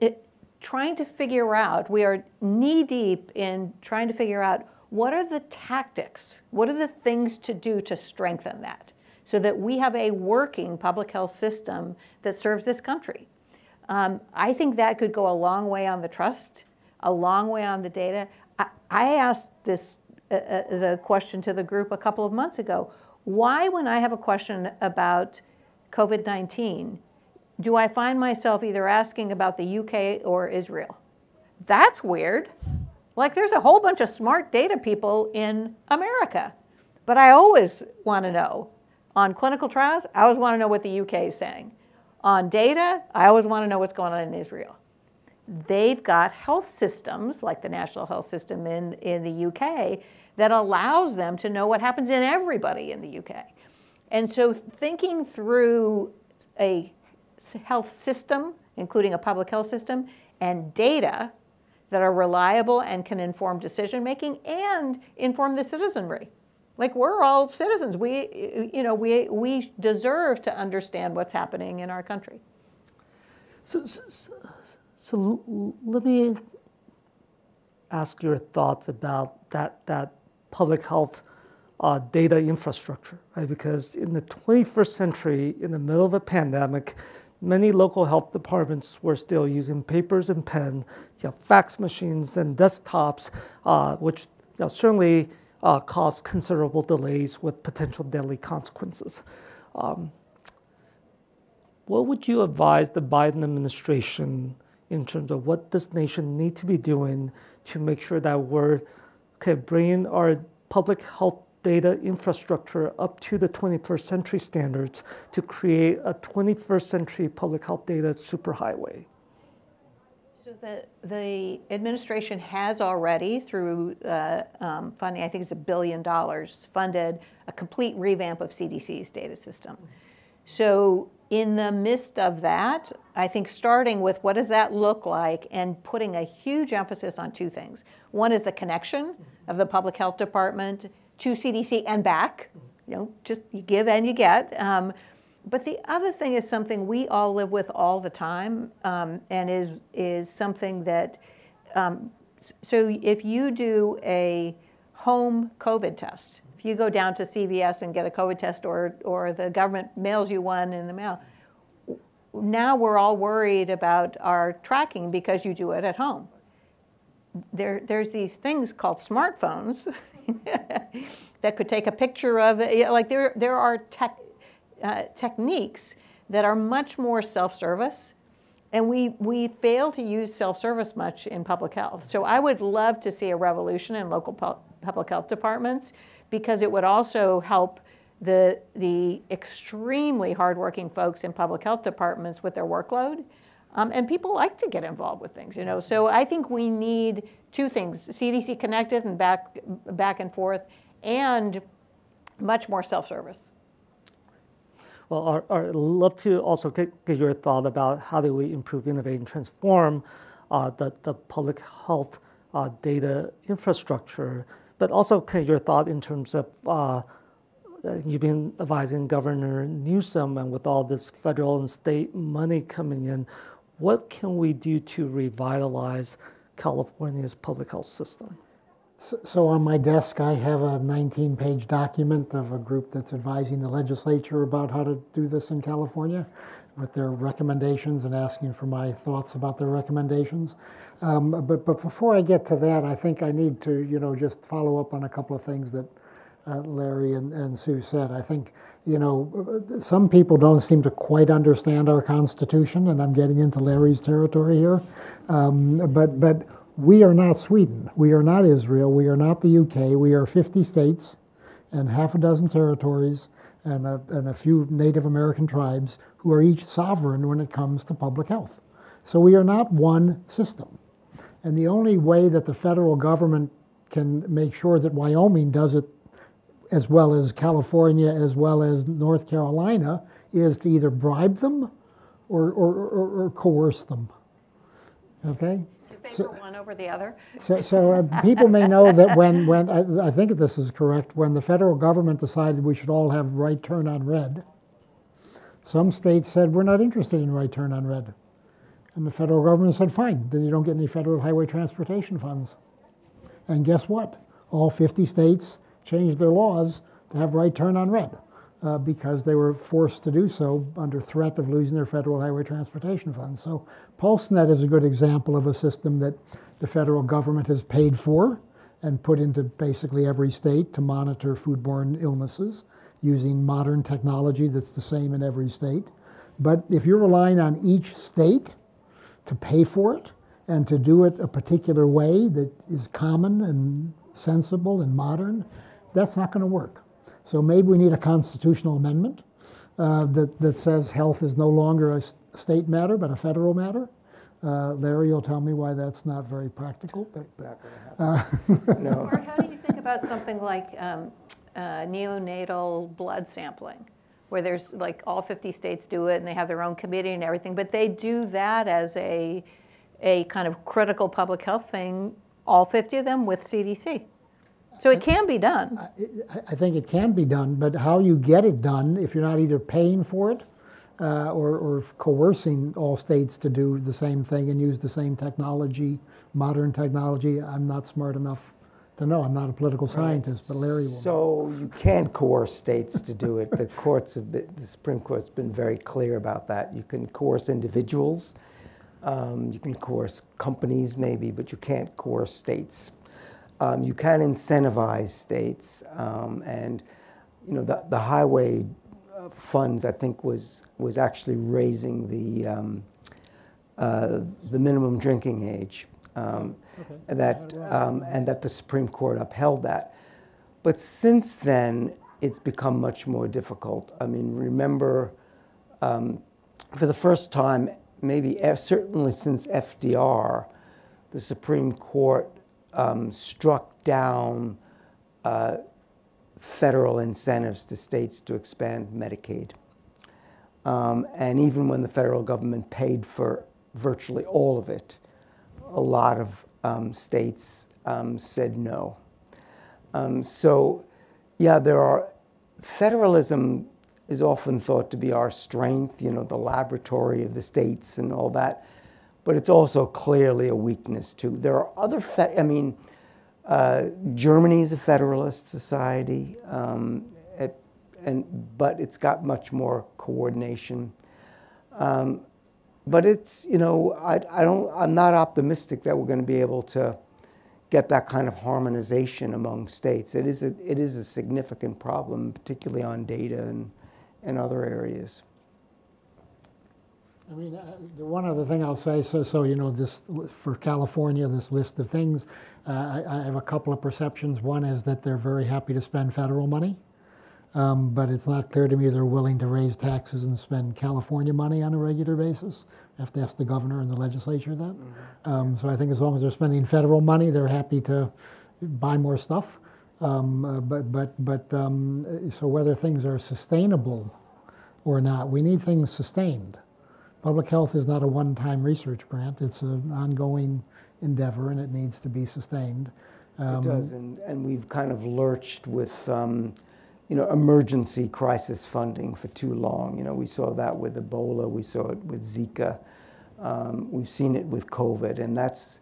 it, trying to figure out, we are knee deep in trying to figure out what are the tactics, what are the things to do to strengthen that so that we have a working public health system that serves this country. Um, I think that could go a long way on the trust, a long way on the data. I, I asked this uh, uh, the question to the group a couple of months ago. Why, when I have a question about COVID 19, do I find myself either asking about the UK or Israel? That's weird. Like, there's a whole bunch of smart data people in America. But I always want to know on clinical trials, I always want to know what the UK is saying. On data, I always want to know what's going on in Israel. They've got health systems, like the National Health System in, in the UK, that allows them to know what happens in everybody in the UK. And so thinking through a health system, including a public health system, and data that are reliable and can inform decision making and inform the citizenry. Like we're all citizens. We, you know, we, we deserve to understand what's happening in our country. So, so, so let me ask your thoughts about that, that public health uh, data infrastructure, right? Because in the 21st century, in the middle of a pandemic, many local health departments were still using papers and pen, you know, fax machines and desktops, uh, which you know, certainly uh, cause considerable delays with potential deadly consequences. Um, what would you advise the Biden administration in terms of what this nation need to be doing to make sure that we're bringing our public health data infrastructure up to the 21st century standards to create a 21st century public health data superhighway? The, the administration has already, through uh, um, funding, I think it's a billion dollars, funded a complete revamp of CDC's data system. So in the midst of that, I think starting with what does that look like and putting a huge emphasis on two things. One is the connection of the public health department to CDC and back. You know, just you give and you get. Um, but the other thing is something we all live with all the time, um, and is is something that. Um, so if you do a home COVID test, if you go down to CVS and get a COVID test, or or the government mails you one in the mail, now we're all worried about our tracking because you do it at home. There, there's these things called smartphones that could take a picture of it. Like there, there are tech, uh, techniques that are much more self-service and we, we fail to use self-service much in public health. So I would love to see a revolution in local pu public health departments because it would also help the, the extremely hardworking folks in public health departments with their workload. Um, and people like to get involved with things, you know. So I think we need two things: CDC connected and back, back and forth, and much more self-service. Well, I'd love to also get, get, your thought about how do we improve, innovate, and transform uh, the, the public health uh, data infrastructure, but also kind of your thought in terms of uh, you've been advising Governor Newsom and with all this federal and state money coming in, what can we do to revitalize California's public health system? So, on my desk, I have a 19 page document of a group that's advising the legislature about how to do this in California with their recommendations and asking for my thoughts about their recommendations. Um, but, but before I get to that, I think I need to, you know, just follow up on a couple of things that uh, Larry and, and Sue said. I think, you know, some people don't seem to quite understand our Constitution, and I'm getting into Larry's territory here. Um, but, but we are not Sweden. We are not Israel. We are not the UK. We are 50 states and half a dozen territories and a, and a few Native American tribes who are each sovereign when it comes to public health. So we are not one system. And the only way that the federal government can make sure that Wyoming does it as well as California, as well as North Carolina, is to either bribe them or, or, or, or coerce them. Okay? Favor so, one over the other. So, so uh, people may know that when, when I, I, think this is correct, when the federal government decided we should all have right turn on red, some states said we're not interested in right turn on red. And the federal government said, fine, then you don't get any federal highway transportation funds. And guess what? All 50 states changed their laws to have right turn on red uh, because they were forced to do so under threat of losing their federal highway transportation funds. So PulseNet is a good example of a system that the federal government has paid for and put into basically every state to monitor foodborne illnesses using modern technology that's the same in every state. But if you're relying on each state to pay for it and to do it a particular way that is common and sensible and modern, that's not going to work. So maybe we need a constitutional amendment uh, that, that says health is no longer a state matter but a federal matter. Uh, Larry will tell me why that's not very practical. But, uh, no. Or how do you think about something like um, uh, neonatal blood sampling, where there's like all 50 states do it and they have their own committee and everything, but they do that as a, a kind of critical public health thing, all 50 of them with CDC. So it can be done. I, I, think it can be done, but how you get it done, if you're not either paying for it uh, or, or, coercing all states to do the same thing and use the same technology, modern technology, I'm not smart enough to know. I'm not a political scientist, right. but Larry will. So you can't coerce states to do it. The courts have been, the Supreme Court's been very clear about that. You can coerce individuals, um, you can coerce companies maybe, but you can't coerce states. Um, you can incentivize states, um, and you know the, the highway uh, funds I think was was actually raising the um, uh, the minimum drinking age, um, okay. that um, and that the Supreme Court upheld that. But since then, it's become much more difficult. I mean, remember, um, for the first time, maybe certainly since FDR, the Supreme Court um, struck down uh, federal incentives to states to expand Medicaid. Um, and even when the federal government paid for virtually all of it, a lot of um, states um, said no. Um, so, yeah, there are, federalism is often thought to be our strength, you know, the laboratory of the states and all that, but it's also clearly a weakness too. There are other, I mean, uh, Germany is a federalist society, um, it, and, but it's got much more coordination. Um, but it's, you know, I, I don't, I'm not optimistic that we're going to be able to get that kind of harmonization among states. It is a, it is a significant problem, particularly on data and, and other areas. I mean, uh, the one other thing I'll say, so, so you know, this for California, this list of things, uh, I, I, have a couple of perceptions. One is that they're very happy to spend federal money, um, but it's not clear to me they're willing to raise taxes and spend California money on a regular basis. I have to ask the governor and the legislature that. Mm-hmm. Um, so I think as long as they're spending federal money, they're happy to buy more stuff. Um, uh, but but but um, so whether things are sustainable or not, we need things sustained. Public health is not a one-time research grant. It's an ongoing endeavor, and it needs to be sustained. Um, it does, and, and we've kind of lurched with, um, you know, emergency crisis funding for too long. You know, we saw that with Ebola, we saw it with Zika, um, we've seen it with COVID, and that's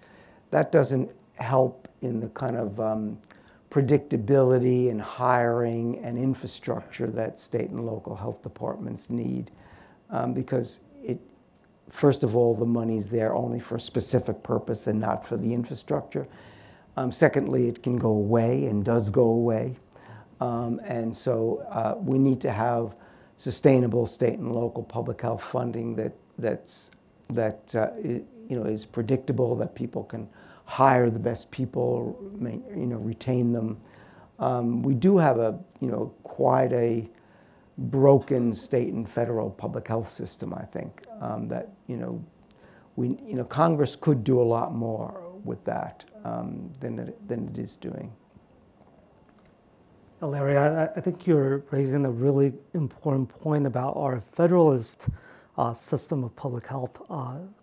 that doesn't help in the kind of um, predictability and hiring and infrastructure that state and local health departments need, um, because it first of all, the money's there only for a specific purpose and not for the infrastructure. Um, secondly, it can go away and does go away. Um, and so uh, we need to have sustainable state and local public health funding that, that's, that uh, you know, is predictable, that people can hire the best people, you know, retain them. Um, we do have a, you know, quite a broken state and federal public health system, I think, um, that, you know, we, you know, Congress could do a lot more with that um, than, it, than it is doing. Larry, I, I, think you're raising a really important point about our federalist uh, system of public health,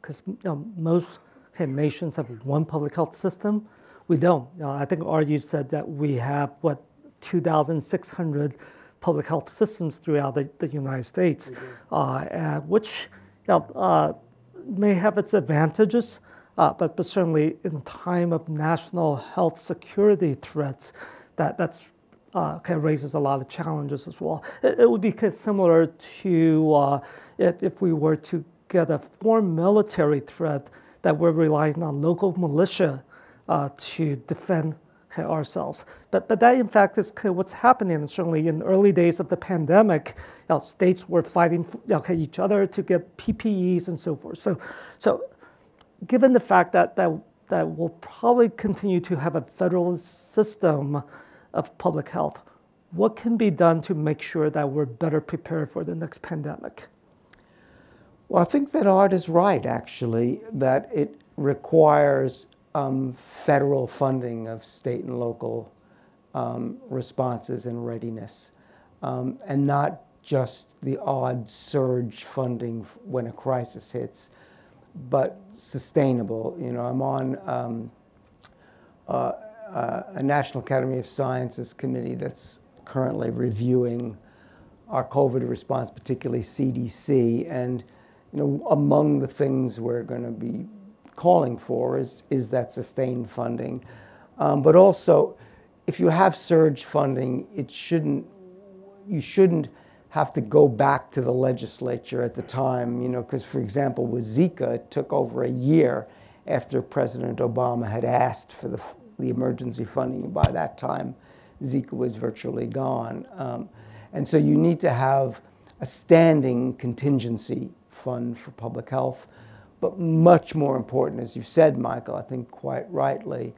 because uh, you know, most okay, nations have one public health system. We don't. I think Arju said that we have, what, 2,600 public health systems throughout the, the United States, uh, which you know, uh, may have its advantages, uh, but, but certainly in time of national health security threats, that, that's uh, kind of raises a lot of challenges as well. It, it would be kind of similar to uh, if, if we were to get a foreign military threat that we're relying on local militia uh, to defend ourselves. But, but that, in fact, is what's happening. Certainly in early days of the pandemic, you know, states were fighting each other to get PPEs and so forth. So, so given the fact that, that, that we'll probably continue to have a federal system of public health, what can be done to make sure that we're better prepared for the next pandemic? Well, I think that Art is right, actually, that it requires um, federal funding of state and local um, responses and readiness, um, and not just the odd surge funding when a crisis hits, but sustainable. You know, I'm on um, uh, uh, a National Academy of Sciences committee that's currently reviewing our COVID response, particularly CDC, and you know, among the things we're going to be calling for is, is that sustained funding. Um, but also, if you have surge funding, it shouldn't, you shouldn't have to go back to the legislature at the time, you know, because for example, with Zika, it took over a year after President Obama had asked for the, the emergency funding. By that time, Zika was virtually gone. Um, and so you need to have a standing contingency fund for public health but much more important, as you said, Michael, I think quite rightly,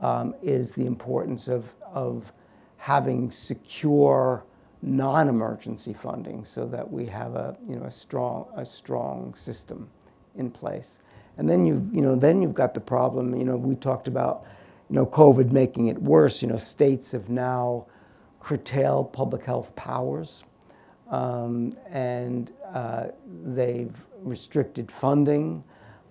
um, is the importance of, of having secure non-emergency funding so that we have a, you know, a, strong, a strong system in place. And then you you know then you've got the problem. You know we talked about you know COVID making it worse. You know states have now curtailed public health powers, um, and uh, they've restricted funding.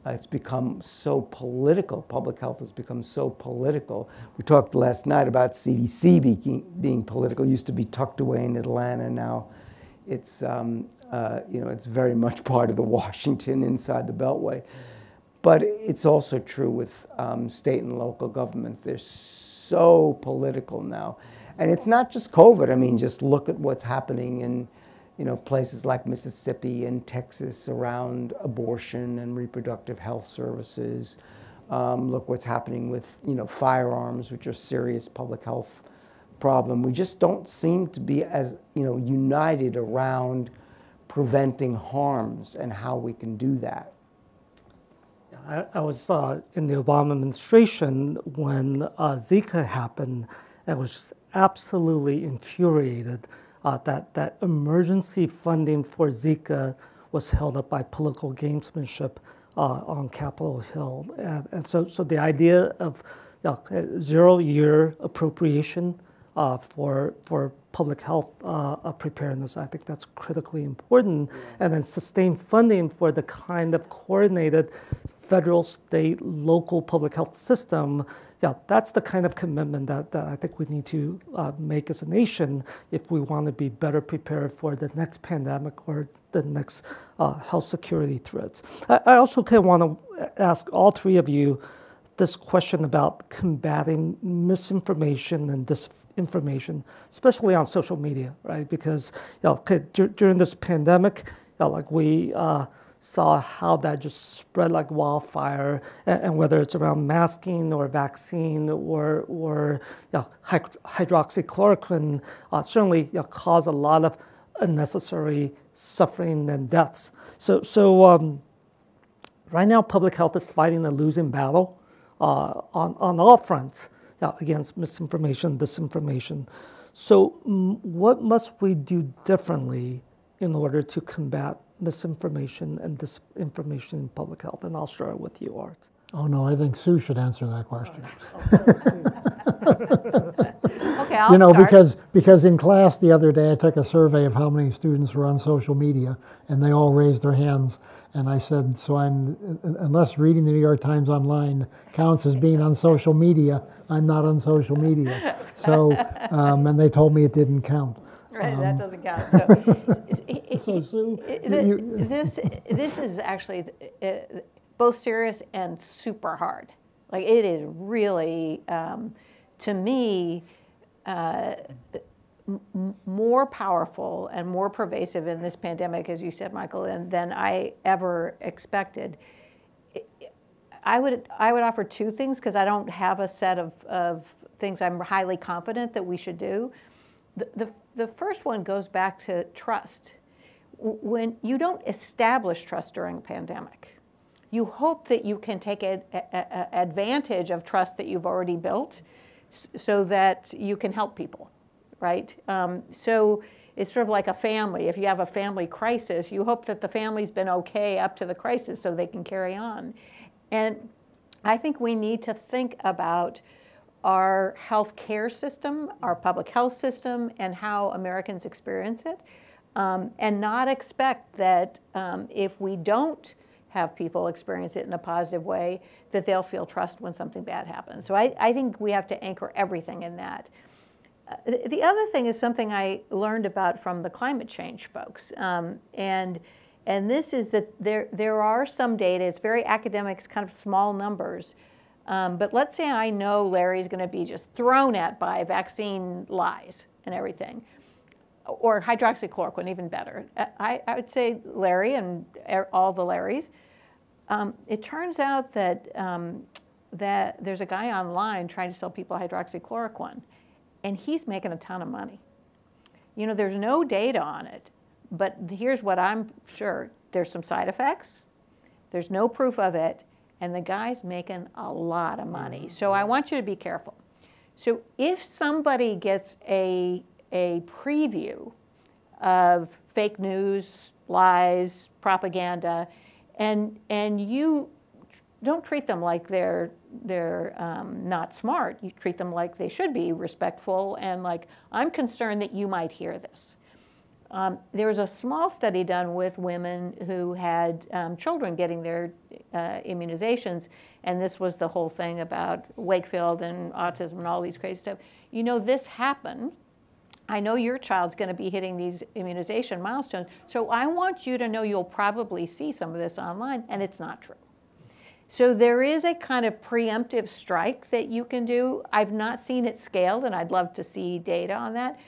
Uh, it's become so political. Public health has become so political. We talked last night about CDC being, being political. It used to be tucked away in Atlanta. Now it's, um, uh, you know, it's very much part of the Washington inside the Beltway. But it's also true with um, state and local governments. They're so political now. And it's not just COVID. I mean, just look at what's happening in you know, places like Mississippi and Texas around abortion and reproductive health services. Um, look what's happening with, you know, firearms, which are serious public health problem. We just don't seem to be as, you know, united around preventing harms and how we can do that. I, I was uh, in the Obama administration when uh, Zika happened and was absolutely infuriated uh, that, that emergency funding for Zika was held up by political gamesmanship uh, on Capitol Hill. And, and, so, so the idea of you know, zero year appropriation uh, for, for public health uh, uh, preparedness, I think that's critically important. And then sustained funding for the kind of coordinated federal, state, local public health system yeah, that's the kind of commitment that, that I think we need to uh, make as a nation if we want to be better prepared for the next pandemic or the next uh, health security threats. I, I also kind of want to ask all three of you this question about combating misinformation and disinformation, especially on social media, right? Because you know, during this pandemic, you know, like we uh, saw how that just spread like wildfire, and, whether it's around masking or vaccine or, or you know, hydroxychloroquine, uh, certainly you know, caused a lot of unnecessary suffering and deaths. So, so um, right now, public health is fighting a losing battle uh, on, on all fronts against misinformation, disinformation. So, what must we do differently in order to combat misinformation and disinformation in public health? And I'll start with you, Art. Oh, no, I think Sue should answer that question. okay, I'll You know, start. because, because in class the other day, I took a survey of how many students were on social media, and they all raised their hands. And I said, so I'm, unless reading the New York Times online counts as being on social media, I'm not on social media. So, um, and they told me it didn't count. Right, that doesn't count. So, So Th- you- this this is actually uh, both serious and super hard. Like it is really, um, to me, uh, m- more powerful and more pervasive in this pandemic, as you said, Michael, than, than I ever expected. I would I would offer two things because I don't have a set of, of things I'm highly confident that we should do. The, the, the first one goes back to trust when you don't establish trust during a pandemic, you hope that you can take a, a, a advantage of trust that you've already built so that you can help people, right? Um, so it's sort of like a family. If you have a family crisis, you hope that the family's been okay up to the crisis so they can carry on. And I think we need to think about our health care system, our public health system, and how Americans experience it um, and not expect that um, if we don't have people experience it in a positive way, that they'll feel trust when something bad happens. So I, I think we have to anchor everything in that. Uh, the other thing is something I learned about from the climate change folks. Um, and, and this is that there, there are some data, it's very academic, it's kind of small numbers. Um, but let's say I know Larry's going to be just thrown at by vaccine lies and everything or hydroxychloroquine, even better. I, I would say Larry and all the Larrys. Um, it turns out that, um, that there's a guy online trying to sell people hydroxychloroquine, and he's making a ton of money. You know, there's no data on it, but here's what I'm sure there's some side effects, there's no proof of it, and the guy's making a lot of money. Mm-hmm. So I want you to be careful. So if somebody gets a a preview of fake news, lies, propaganda, and and you don't treat them like they're they're um, not smart. You treat them like they should be respectful and like I'm concerned that you might hear this. Um, there was a small study done with women who had um, children getting their uh, immunizations, and this was the whole thing about Wakefield and autism and all these crazy stuff. You know, this happened. I know your child's going to be hitting these immunization milestones, so I want you to know you'll probably see some of this online, and it's not true. So there is a kind of preemptive strike that you can do. I've not seen it scaled, and I'd love to see data on that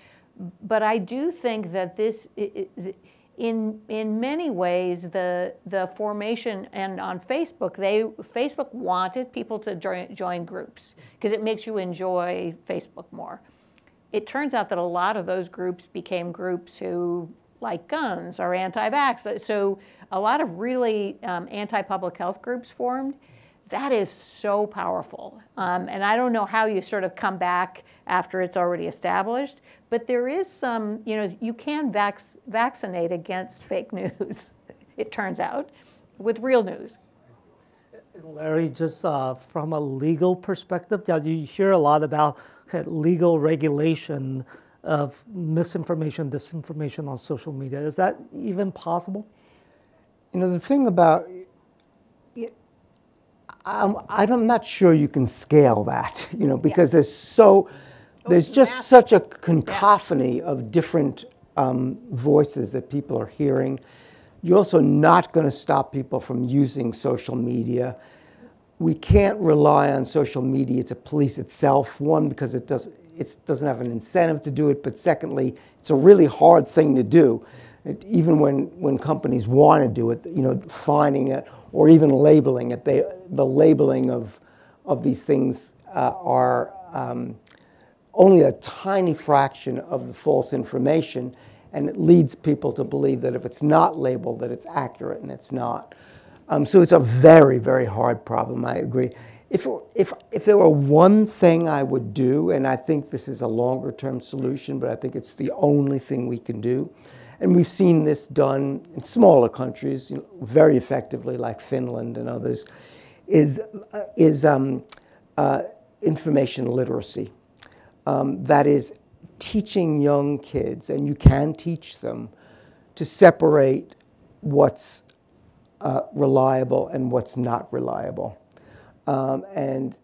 but I do think that this, in in many ways, the the formation and on Facebook, they Facebook wanted people to join, join groups because it makes you enjoy Facebook more. It turns out that a lot of those groups became groups who like guns or anti-vax. So a lot of really um, anti-public health groups formed that is so powerful. Um, and I don't know how you sort of come back after it's already established, but there is some, you know, you can vac- vaccinate against fake news, it turns out, with real news. Larry, just uh, from a legal perspective, you hear a lot about legal regulation of misinformation, disinformation on social media. Is that even possible? You know, the thing about I'm, I'm not sure you can scale that, you know, because yeah. there's so, oh, there's just massive. such a cacophony yeah. of different um, voices that people are hearing. You're also not going to stop people from using social media. We can't rely on social media to police itself. One, because it, does, it doesn't have an incentive to do it, but secondly, it's a really hard thing to do. It, even when, when companies want to do it, you know, finding it or even labeling it. They, the labeling of, of these things uh, are um, only a tiny fraction of the false information, and it leads people to believe that if it's not labeled, that it's accurate, and it's not. Um, so it's a very, very hard problem, I agree. If, if, if there were one thing I would do, and I think this is a longer term solution, but I think it's the only thing we can do, and we've seen this done in smaller countries you know, very effectively, like Finland and others, is, uh, is um, uh, information literacy. Um, that is, teaching young kids, and you can teach them, to separate what's uh, reliable and what's not reliable. Um, and,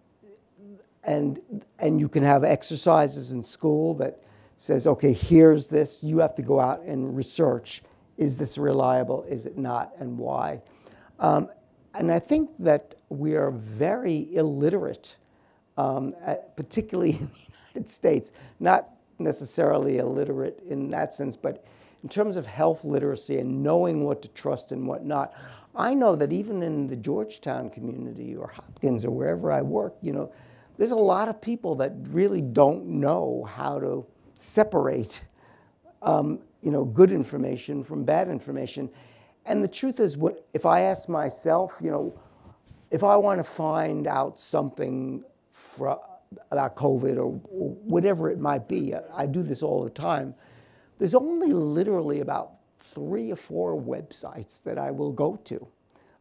and, and you can have exercises in school that says, okay, here's this, you have to go out and research. Is this reliable? Is it not? And why? Um, and I think that we are very illiterate, um, particularly in the United States. Not necessarily illiterate in that sense, but in terms of health literacy and knowing what to trust and what not. I know that even in the Georgetown community or Hopkins or wherever I work, you know, there's a lot of people that really don't know how to separate um, you know, good information from bad information. And the truth is, what, if I ask myself, you know, if I want to find out something for, about COVID or, or whatever it might be, I, I do this all the time, there's only literally about three or four websites that I will go to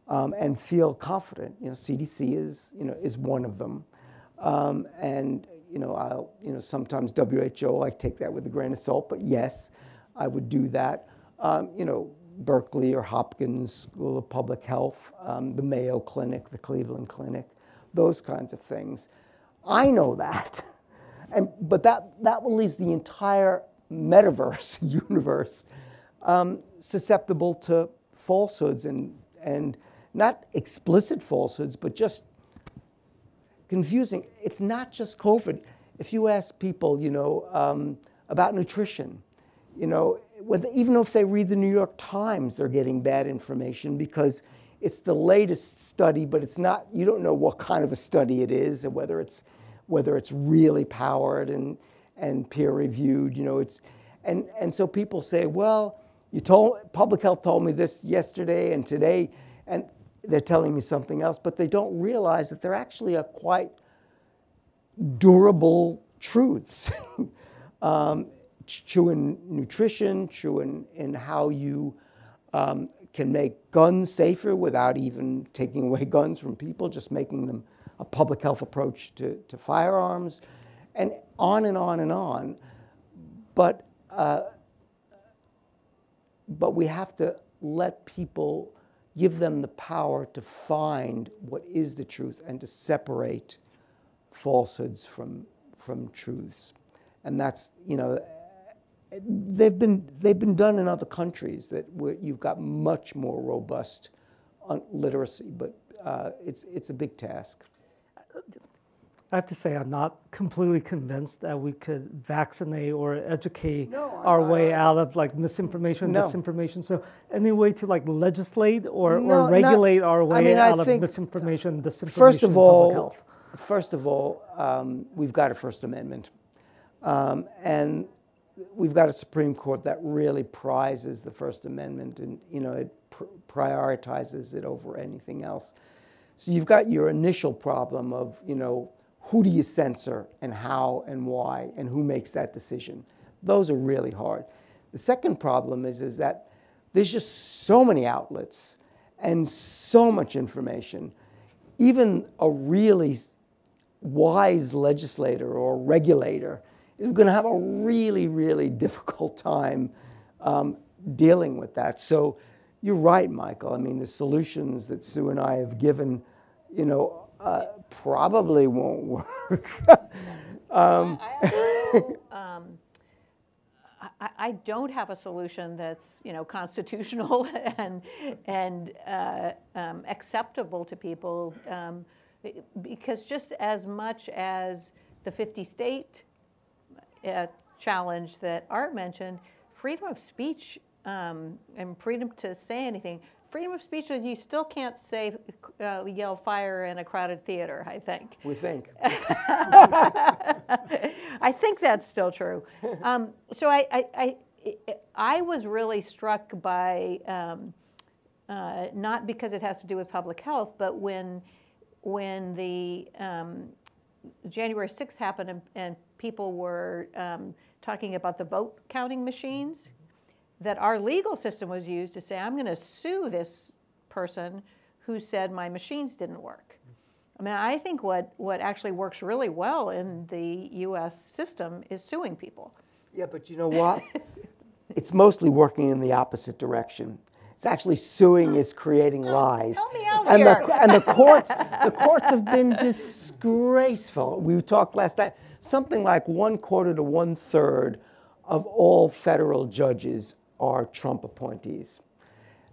um, and feel confident. You know, CDC is, you know, is one of them. Um, and you know, I'll, you know, sometimes WHO, I take that with a grain of salt, but yes, I would do that. Um, you know, Berkeley or Hopkins School of Public Health, um, the Mayo Clinic, the Cleveland Clinic, those kinds of things. I know that. And, but that, that will leave the entire metaverse universe um, susceptible to falsehoods and, and not explicit falsehoods, but just confusing. It's not just COVID. If you ask people, you know, um, about nutrition, you know, even if they read the New York Times, they're getting bad information because it's the latest study, but it's not. You don't know what kind of a study it is, and whether it's whether it's really powered and and peer reviewed. You know, it's and and so people say, well, you told public health told me this yesterday and today, and they're telling me something else, but they don't realize that they're actually a quite durable truths. um, true in nutrition, true in, in how you um, can make guns safer without even taking away guns from people, just making them a public health approach to, to firearms, and on and on and on. But, uh, but we have to let people give them the power to find what is the truth and to separate falsehoods from, from truths. And that's, you know, they've been, they've been done in other countries that where you've got much more robust literacy, but uh, it's, it's a big task. I have to say, I'm not completely convinced that we could vaccinate or educate No, our I- way out of like misinformation, No. disinformation. So, any way to like legislate or, No, or not- regulate our I way mean, I out of misinformation, disinformation, First of all, public health? first of all, um, we've got a First Amendment, um, and we've got a Supreme Court that really prizes the First Amendment, and you know it pr- prioritizes it over anything else. So you've got your initial problem of you know who do you censor and how and why and who makes that decision. Those are really hard. The second problem is is that there's just so many outlets and so much information. Even a really wise legislator or regulator is going to have a really, really difficult time um, dealing with that. So you're right, Michael. I mean, the solutions that Sue and I have given, you know, uh, probably won't work. um, I, also, um, I, I don't have a solution that's you know constitutional and and uh, um, acceptable to people um, because just as much as the 50 state uh, challenge that Art mentioned, freedom of speech um, and freedom to say anything. Freedom of speech, you still can't say uh, yell fire in a crowded theater. I think. we think. I think that's still true. Um, so I, I, I, I was really struck by, um, uh, not because it has to do with public health, but when, when the um, January 6th happened and, and people were um, talking about the vote counting machines, that our legal system was used to say, I'm going to sue this person who said my machines didn't work. I mean, I think what, what actually works really well in the US system is suing people. Yeah, but you know what? it's mostly working in the opposite direction. It's actually suing is creating lies. help me out and here. The, and the courts, the courts have been disgraceful. We talked last night. Something like one quarter to one third of all federal judges are Trump appointees.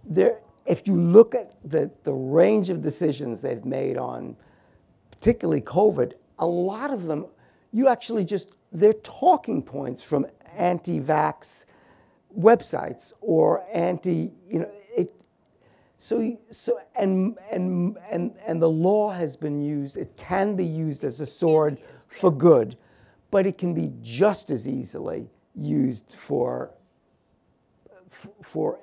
There, if you look at the, the range of decisions they've made on particularly COVID, a lot of them, you actually just, they're talking points from anti vax websites or anti, you know, it, so, so and, and, and, and the law has been used, it can be used as a sword for good, but it can be just as easily used for, for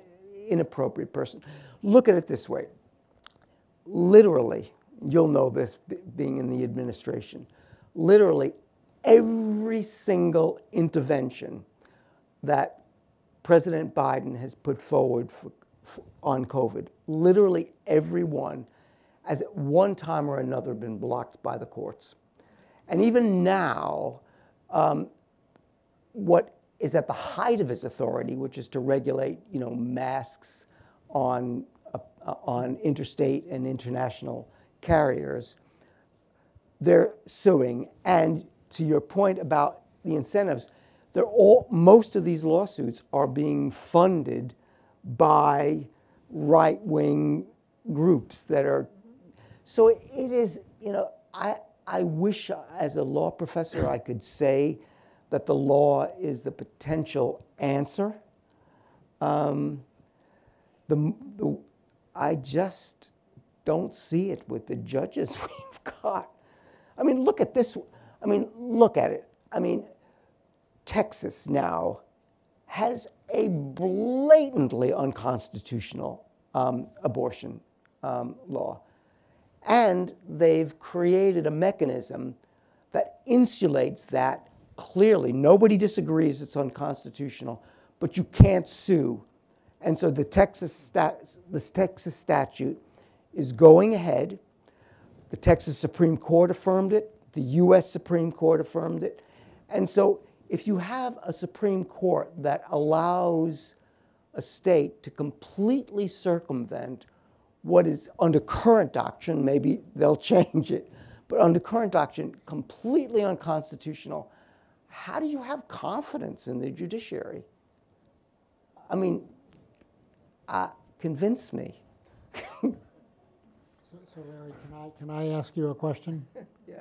inappropriate person. Look at it this way. Literally, you'll know this being in the administration, literally every single intervention that President Biden has put forward for, for, on COVID, literally every one, has at one time or another been blocked by the courts. And even now, um, what is at the height of his authority, which is to regulate, you know, masks on, uh, on interstate and international carriers, they're suing. And to your point about the incentives, they're all, most of these lawsuits are being funded by right wing groups that are. So it is, you know, I, I wish as a law professor I could say that the law is the potential answer. Um, the, the, I just don't see it with the judges we've got. I mean, look at this. I mean, look at it. I mean, Texas now has a blatantly unconstitutional um, abortion um, law. And they've created a mechanism that insulates that clearly. Nobody disagrees it's unconstitutional, but you can't sue And so the Texas, stat, this Texas statute is going ahead. The Texas Supreme Court affirmed it. The U.S. Supreme Court affirmed it. And so if you have a Supreme Court that allows a state to completely circumvent what is under current doctrine, maybe they'll change it, but under current doctrine, completely unconstitutional, how do you have confidence in the judiciary? I mean, uh, convince me. So, so Larry, can I, can I ask you a question? Yeah.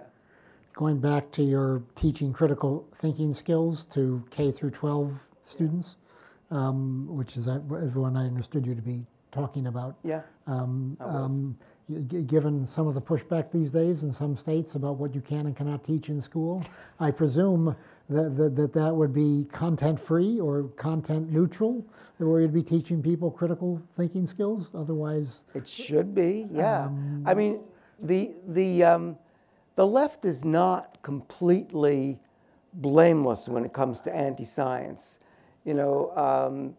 Going back to your teaching critical thinking skills to K through 12 students, um, which is uh, everyone I understood you to be talking about. Yeah. Um, um, given some of the pushback these days in some states about what you can and cannot teach in school, I presume that that, that, that would be content free or content neutral, where you'd be teaching people critical thinking skills. Otherwise, It should be, yeah. I mean, the, the, um, the left is not completely blameless when it comes to anti science. You know, um,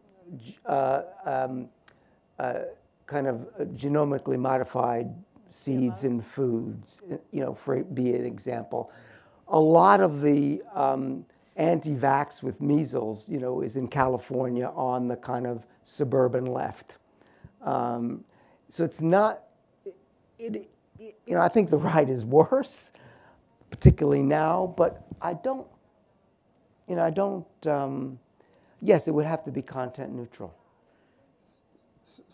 uh, um, uh, kind of genomically modified seeds and foods, uh, you know, for be an example. A lot of the um, anti-vax with measles, you know, is in California on the kind of suburban left. Um, so it's not, it, it, you know, I think the right is worse, particularly now, but I don't, you know, I don't, um, yes, it would have to be content neutral.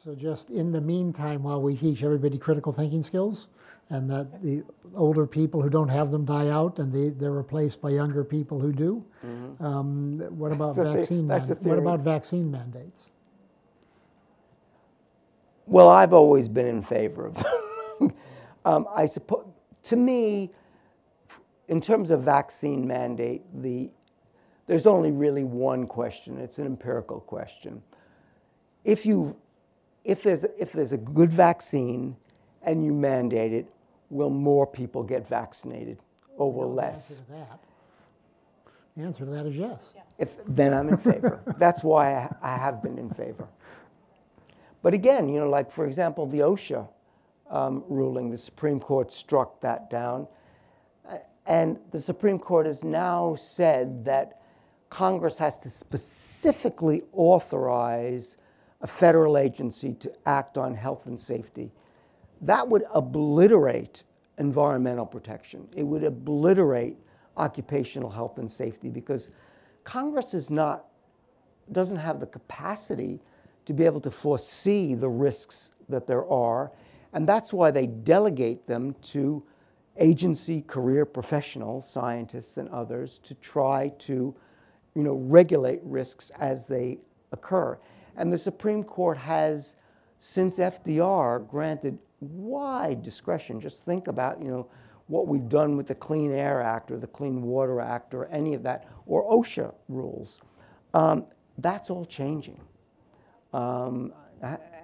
So just in the meantime, while we teach everybody critical thinking skills, and that the older people who don't have them die out, and they, they're replaced by younger people who do. Um, what about That's a the- vaccine? what about vaccine mandates? Well, I've always been in favor of them. um, I suppose, to me, in terms of vaccine mandate, the, there's only really one question. It's an empirical question. If, you, if, there's, if there's a good vaccine and you mandate it, will more people get vaccinated or will The less? answer that, the answer to that is yes. If, then I'm in favor. That's why I, I have been in favor. But again, you know, like for example, the OSHA um, ruling, the Supreme Court struck that down. And the Supreme Court has now said that Congress has to specifically authorize a federal agency to act on health and safety. That would obliterate environmental protection. It would obliterate occupational health and safety because Congress is not doesn't have the capacity to be able to foresee the risks that there are. And that's why they delegate them to agency career professionals, scientists and others, to try to you know, regulate risks as they occur. And the Supreme Court has, since FDR, granted wide discretion. Just think about, you know, what we've done with the Clean Air Act or the Clean Water Act or any of that, or OSHA rules. Um, that's all changing. Um,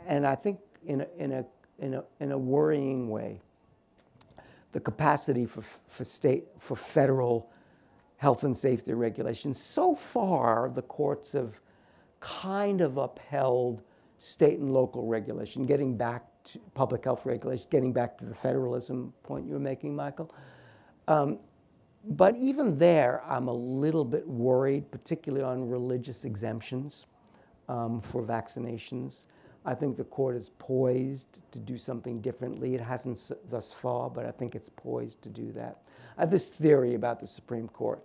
and I think in a, in, a, in, a, in a worrying way, the capacity for, for state, for federal health and safety regulations. So far, the courts have kind of upheld state and local regulation, getting back public health regulation, getting back to the federalism point you were making, Michael. Um, but even there, I'm a little bit worried, particularly on religious exemptions um, for vaccinations. I think the court is poised to do something differently. It hasn't thus far, but I think it's poised to do that. I have this theory about the Supreme Court.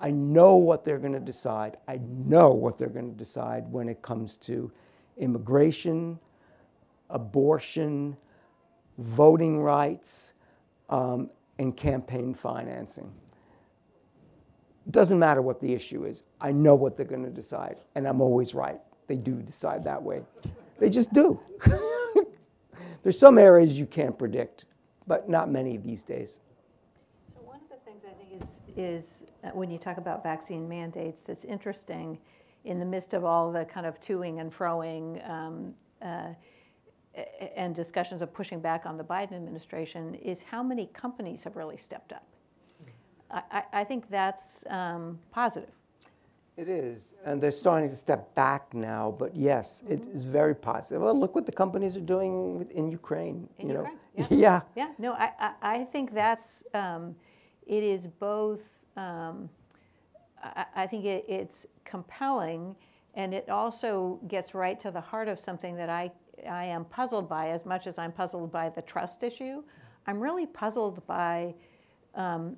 I know what they're going to decide. I know what they're going to decide when it comes to immigration, abortion, voting rights, um, and campaign financing. Doesn't matter what the issue is. I know what they're going to decide, and I'm always right. They do decide that way. They just do. There's some areas you can't predict, but not many these days. So one of the things I think is, is uh, when you talk about vaccine mandates, it's interesting in the midst of all the kind of toing and froing um, uh, and discussions of pushing back on the Biden administration is how many companies have really stepped up. I, I, think that's um, positive. It is, and they're starting to step back now. But yes, it Mm-hmm. is very positive. Well, look what the companies are doing in Ukraine. In you know, Ukraine, yeah. Yeah, no, I, I, I think that's, um, it is both, um, I, I think it, it's compelling and it also gets right to the heart of something that I, I am puzzled by as much as I'm puzzled by the trust issue. I'm really puzzled by um,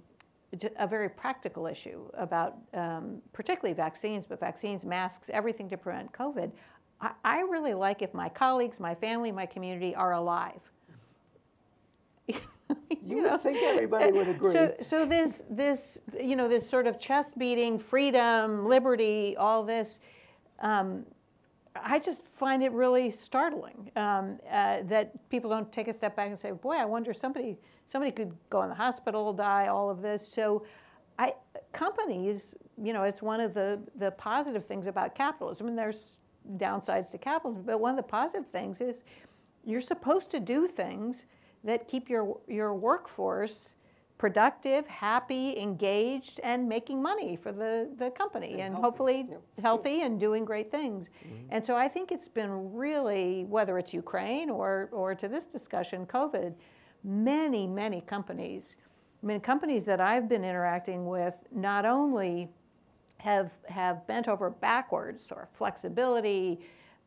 a very practical issue about um, particularly vaccines, but vaccines, masks, everything to prevent COVID. I, I really like if my colleagues, my family, my community are alive. You would think everybody would agree. So, so this, this, you know, this sort of chest beating, freedom, liberty, all this, um, I just find it really startling um, uh, that people don't take a step back and say, "Boy, I wonder somebody, somebody could go in the hospital, die, all of this." So, I companies, you know, it's one of the the positive things about capitalism, and there's downsides to capitalism, but one of the positive things is you're supposed to do things that keep your your workforce productive, happy, engaged, and making money for the, the company, and, healthy, hopefully yep. healthy and doing great things. Mm-hmm. And so I think it's been really, whether it's Ukraine or, or to this discussion, COVID, many, many companies, I mean, companies that I've been interacting with not only have, have bent over backwards or flexibility,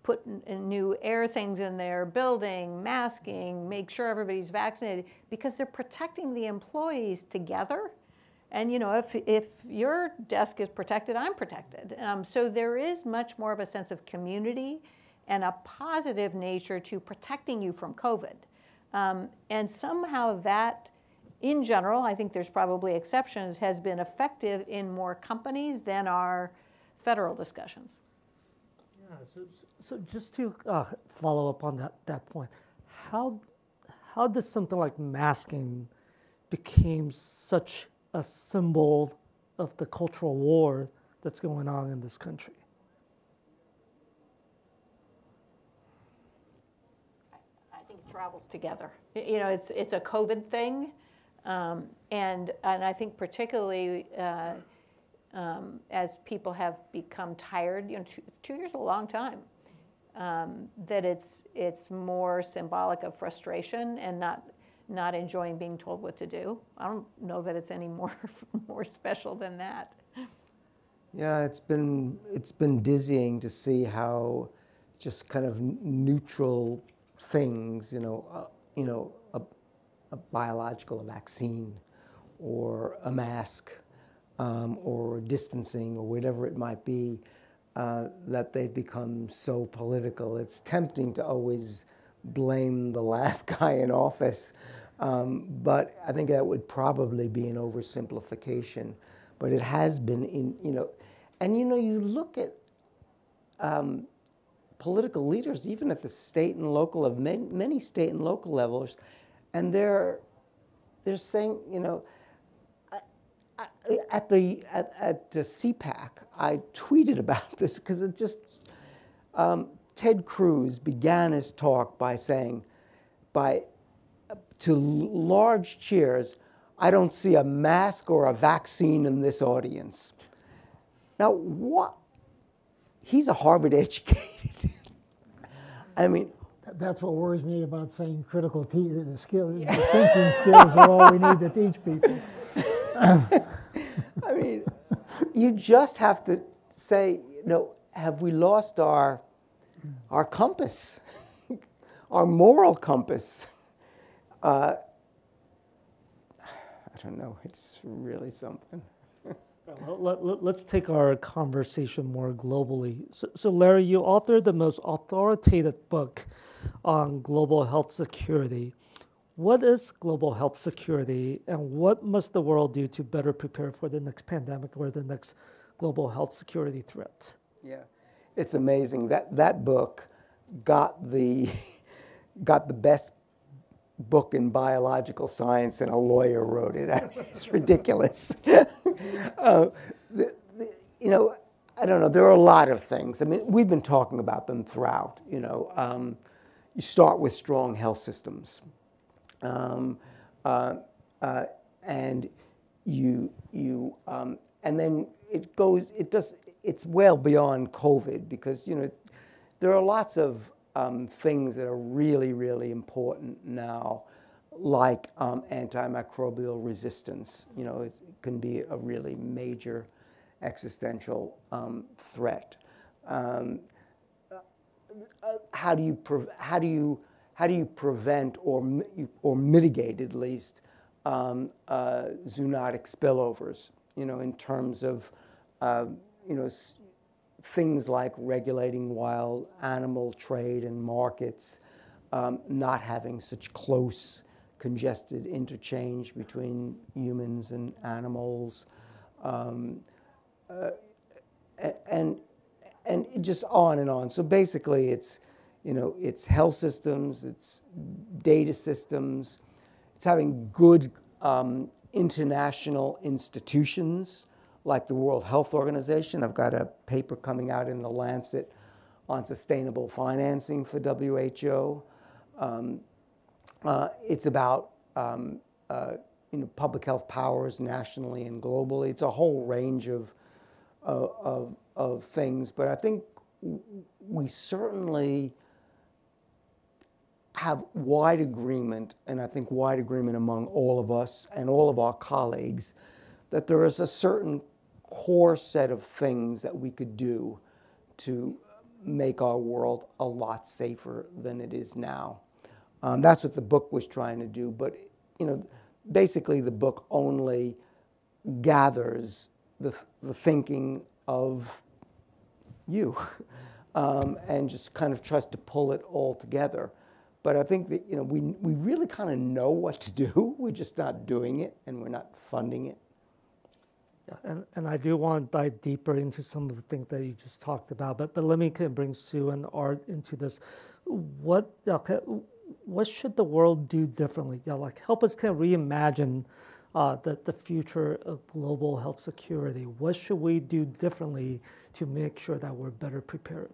put new air things in their building, masking, make sure everybody's vaccinated, because they're protecting the employees together. And you know, if, if your desk is protected, I'm protected. Um, so there is much more of a sense of community and a positive nature to protecting you from COVID. Um, and somehow that, in general, I think there's probably exceptions, has been effective in more companies than our federal discussions. So, so just to uh, follow up on that, that point, how, how does something like masking became such a symbol of the cultural war that's going on in this country? I think it travels together. You know, it's, it's a COVID thing. Um, and, and I think particularly uh, um, as people have become tired, you know, two, two years is a long time, um, that it's, it's more symbolic of frustration and not, not enjoying being told what to do. I don't know that it's any more, more special than that. Yeah, it's been it's been dizzying to see how just kind of neutral things, you know, uh, you know, a, a biological vaccine, or a mask, um, or distancing, or whatever it might be, uh, that they've become so political. It's tempting to always blame the last guy in office, um, but I think that would probably be an oversimplification. But it has been in, you know, and you know, you look at um, political leaders, even at the state and local of many, many state and local levels, and they're they're saying, you know, at the at, at uh, CPAC, I tweeted about this because it just um, Ted Cruz began his talk by saying, by uh, to large cheers, I don't see a mask or a vaccine in this audience. Now, what? He's a Harvard educated. I mean, That's what worries me about saying critical te- the uh, skill, the thinking skills are all we need to teach people. I mean, you just have to say, you know, have we lost our our compass, our moral compass? Uh, I don't know. It's really something. Let, us take our conversation more globally. So, so, Larry, you authored the most authoritative book on global health security. What is global health security, and what must the world do to better prepare for the next pandemic or the next global health security threat? Yeah, it's amazing that that book got the got the best book in biological science, and a lawyer wrote it. It's ridiculous. uh, the, the, you know, I don't know. There are a lot of things. I mean, we've been talking about them throughout. You know, um, you start with strong health systems, um, uh, uh, and you you um, and then it goes. It does. it's well beyond COVID because you know there are lots of um, things that are really really important now, like um, antimicrobial resistance. You know, it can be a really major existential um, threat. Um, uh, how do you how do you how do you prevent or or mitigate at least um, uh, zoonotic spillovers? You know, in terms of uh, you know things like regulating wild animal trade and markets, um, not having such close congested interchange between humans and animals, um, uh, and and just on and on. So basically, it's you know it's health systems, it's data systems, it's having good um, international institutions like the World Health Organization. I've got a paper coming out in the Lancet on sustainable financing for WHO. Um, uh, it's about um, uh, you know, public health powers nationally and globally. It's a whole range of, uh, of, of things, but I think we certainly have wide agreement, and I think wide agreement among all of us and all of our colleagues, that there is a certain core set of things that we could do to make our world a lot safer than it is now. Um, that's what the book was trying to do, but you know, basically the book only gathers the, the thinking of you um, and just kind of tries to pull it all together. But I think that you know we, we really kind of know what to do. We're just not doing it and we're not funding it. And, and I do want to dive deeper into some of the things that you just talked about. But but let me kind of bring Sue and Art into this. What okay, what should the world do differently? Yeah, like help us kind of reimagine uh, the, the future of global health security. What should we do differently to make sure that we're better prepared?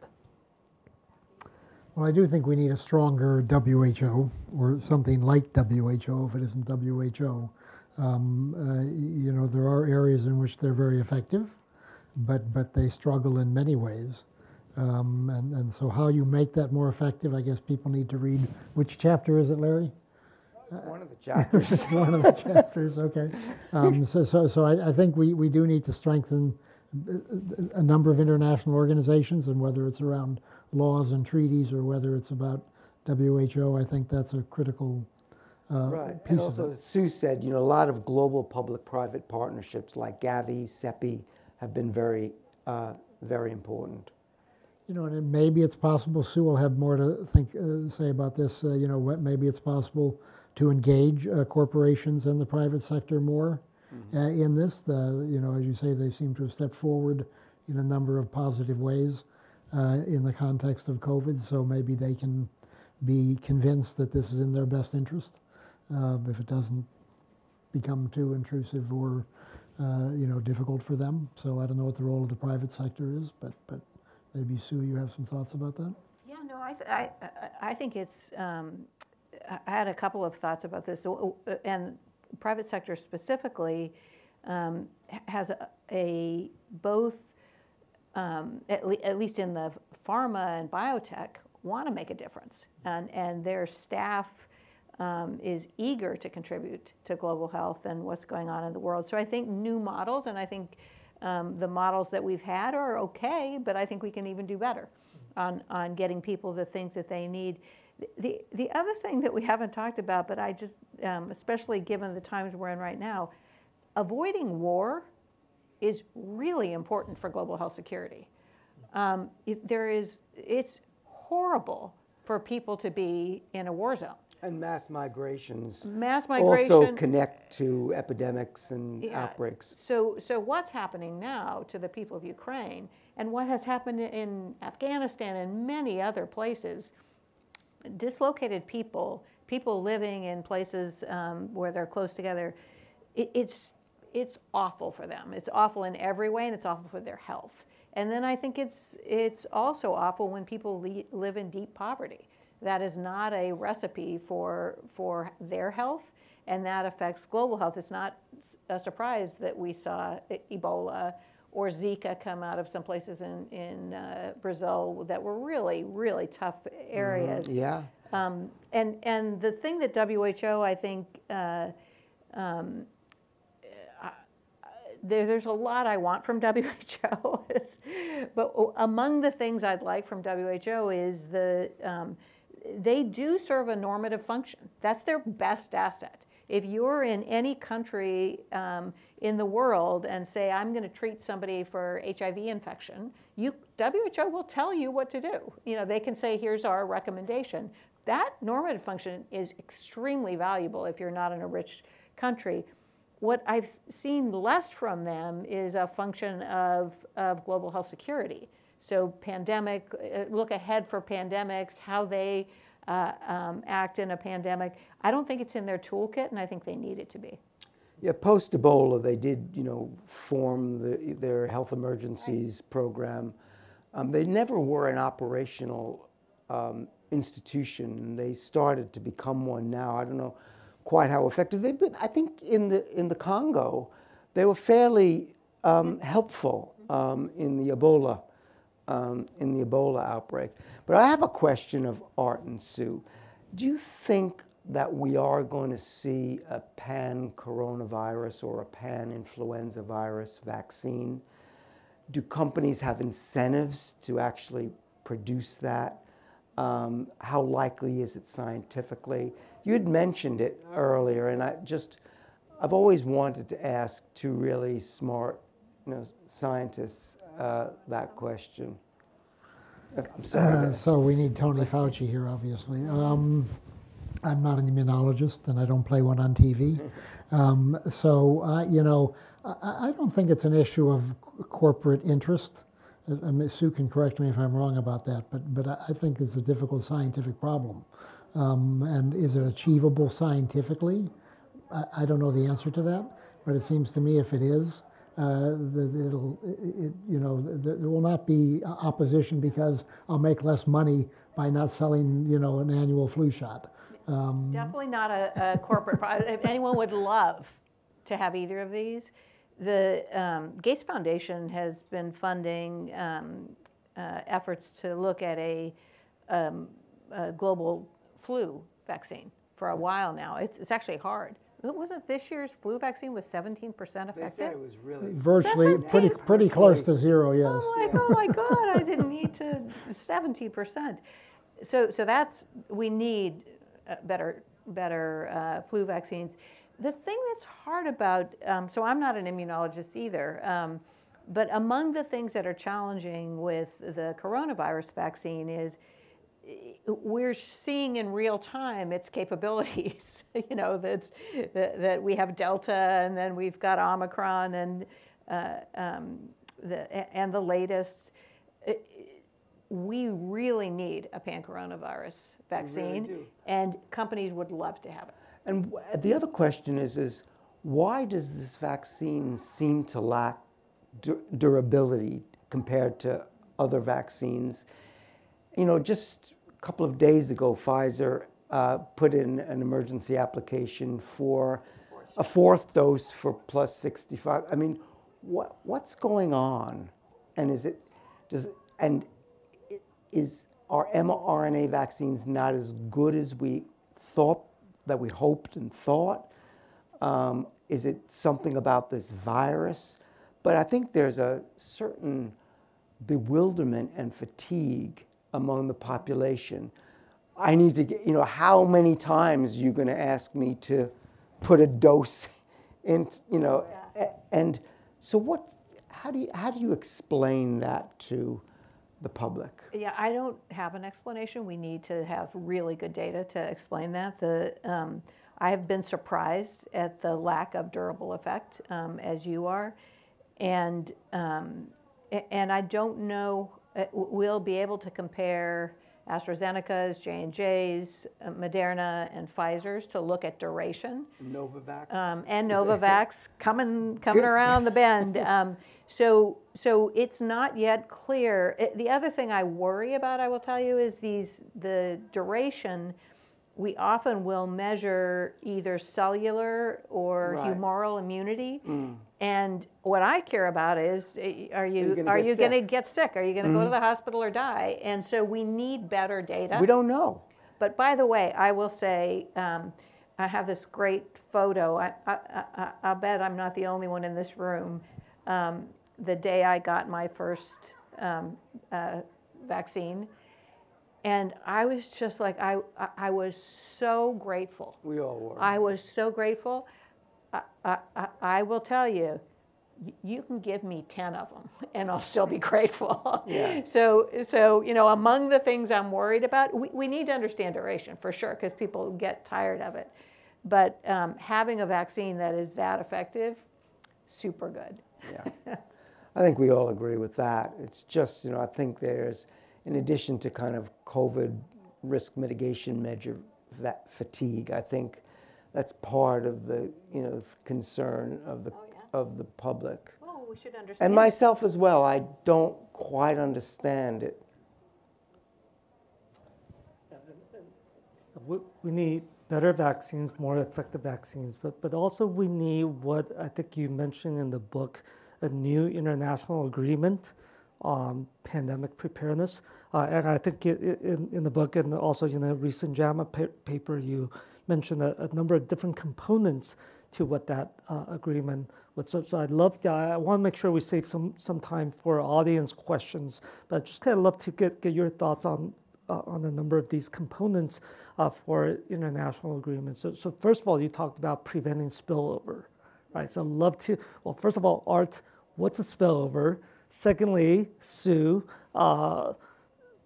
Well, I do think we need a stronger WHO or something like WHO if it isn't WHO. Um, uh, you know, there are areas in which they're very effective, but, but they struggle in many ways. Um, and, and so, how you make that more effective, I guess people need to read. Which chapter is it, Larry? one of the chapters. one of the chapters, okay. Um, so, so, so I, I, think we, we do need to strengthen a number of international organizations, and whether it's around laws and treaties or whether it's about WHO, I think that's a critical uh, right. piece and also, of it. Sue said, you know, a lot of global public-private partnerships like Gavi, CEPI have been very, uh, very important. You know, and maybe it's possible. Sue will have more to think, uh, say about this. Uh, you know, maybe it's possible to engage uh, corporations and the private sector more mm-hmm. Uh, in this. The, you know, as you say, they seem to have stepped forward in a number of positive ways in the context of COVID. So maybe they can be convinced that this is in their best interest uh, if it doesn't become too intrusive or uh, you know difficult for them. So I don't know what the role of the private sector is, but but maybe Sue, you have some thoughts about that. Yeah, no, I th- I, I think it's. Um, I had a couple of thoughts about this, and private sector specifically um, has a, a both. Um, at, le- at least in the pharma and biotech, want to make a difference, and and their staff um, is eager to contribute to global health and what's going on in the world. So I think new models, and I think um, the models that we've had are okay, but I think we can even do better on, on getting people the things that they need. The, the other thing that we haven't talked about, but I just, um, especially given the times we're in right now, avoiding war is really important for global health security. Um, it, there is, it's horrible for people to be in a war zone. And mass migrations Mass migration. also connect to epidemics and Yeah. outbreaks. So, so what's happening now to the people of Ukraine and what has happened in Afghanistan and many other places? Dislocated people, people living in places um, where they're close together, it, it's it's awful for them. It's awful in every way, and it's awful for their health. And then I think it's it's also awful when people le- live in deep poverty. That is not a recipe for, for their health, and that affects global health. It's not a surprise that we saw Ebola or Zika come out of some places in, in uh, Brazil that were really, really tough areas. Yeah. Um, and, and the thing that WHO, I think, uh, um, I- there, there's a lot I want from WHO, but among the things I'd like from WHO is the, um, they do serve a normative function. That's their best asset. If you're in any country um, in the world and say, I'm going to treat somebody for HIV infection, you, WHO will tell you what to do. You know, they can say, here's our recommendation. That normative function is extremely valuable if you're not in a rich country. What I've seen less from them is a function of, of global health security. So pandemic, uh, look ahead for pandemics, how they uh, um, act in a pandemic. I don't think it's in their toolkit, and I think they need it to be. Yeah, post Ebola, they did, you know, form the, their health emergencies program. Um, they never were an operational um, institution. And they started to become one now. I don't know quite how effective they've been. I think in the in the Congo, they were fairly um, helpful um, in the Ebola um, in the Ebola outbreak. But I have a question of Art and Sue. Do you think that we are going to see a pan coronavirus or a pan influenza virus vaccine? Do companies have incentives to actually produce that? Um, how likely is it scientifically? You had mentioned it earlier, and I just, I've always wanted to ask two really smart you know, scientists uh, that question. I'm sorry. Uh, so we need Tony Fauci here, obviously. Um, I'm not an immunologist, and I don't play one on TV. Um, so uh, you know, I, I, don't think it's an issue of corporate interest. I mean, Sue can correct me if I'm wrong about that, but but I think it's a difficult scientific problem. Um, and is it achievable scientifically? I, I don't know the answer to that, but it seems to me if it is, uh, it'll, it, you know, there will not be opposition because I'll make less money by not selling, you know, an annual flu shot. Um, Definitely not a, a corporate. if anyone would love to have either of these, the um, Gates Foundation has been funding um, uh, efforts to look at a, um, a, global flu vaccine for a while now. It's, it's actually hard wasn't this year's flu vaccine was 17% effective? They said it was really virtually pretty pretty close to zero. Yes. Oh my, oh my God! I didn't need to 17%. So so that's we need uh, better better uh, flu vaccines. The thing that's hard about um, so I'm not an immunologist either. Um, but among the things that are challenging with the coronavirus vaccine is we're seeing in real time its capabilities. you know that, that, that we have Delta and then we've got Omicron and uh, um, the and the latest. we really need a pan coronavirus vaccine, really and companies would love to have it. And the other question is is why does this vaccine seem to lack durability compared to other vaccines? You know, just a couple of days ago, Pfizer uh, put in an emergency application for a fourth dose for plus 65. I mean, what, what's going on? And is it, does, and is, are mRNA vaccines not as good as we thought, that we hoped and thought? Um, is it something about this virus? But I think there's a certain bewilderment and fatigue among the population. I need to get, you know, how many times are you going to ask me to put a dose in, you know, yeah. and so what, how do you, how do you explain that to the public? Yeah, I don't have an explanation. We need to have really good data to explain that. The, um, I have been surprised at the lack of durable effect, um, as you are, and um, and I don't know we'll be able to compare AstraZeneca's, J&J's, uh, Moderna, and Pfizer's to look at duration. Novavax. Um, and Novavax coming coming around the bend. Um, so so it's not yet clear. It, the other thing I worry about, I will tell you, is these the duration. We often will measure either cellular or Right. humoral immunity. And what I care about is, eh, are you, are you going to? Mm-hmm. get sick? Are you going to go to the hospital or die? And so we need better data. We don't know. But by the way, I will say, um, I have this great photo. I, I, I, I bet I'm not the only one in this room. Um, the day I got my first um, uh, vaccine, and I was just like, I, I, was so grateful. We all were. I was so grateful. I, I, I- I will tell you, you can give me 10 of them and I'll still be grateful. Yeah. So, so, you know, among the things I'm worried about, we, we need to understand duration for sure because people get tired of it. But um, having a vaccine that is that effective, super good. Yeah. I think we all agree with that. It's just, you know, I think there's, in addition to kind of COVID risk mitigation measure that fatigue, I think that's part of the, you know, concern of the, Oh, yeah. of the public. Oh, we should understand. And myself as well, I don't quite understand it. We, we need better vaccines, more effective vaccines, but, but also we need what I think you mentioned in the book a new international agreement on pandemic preparedness. Uh, and I think it, it, in, in the book and also in a recent JAMA pa- paper, you mentioned a, a number of different components to what that uh, agreement would. So, so I'd love to, I want to make sure we save some, some time for audience questions, but I'd just kind of love to get, get your thoughts on, uh, on a number of these components uh, for international agreements. So, so first of all, you talked about preventing spillover, right? So I'd love to, well, first of all, Art, what's a spillover? Secondly, Sue, uh,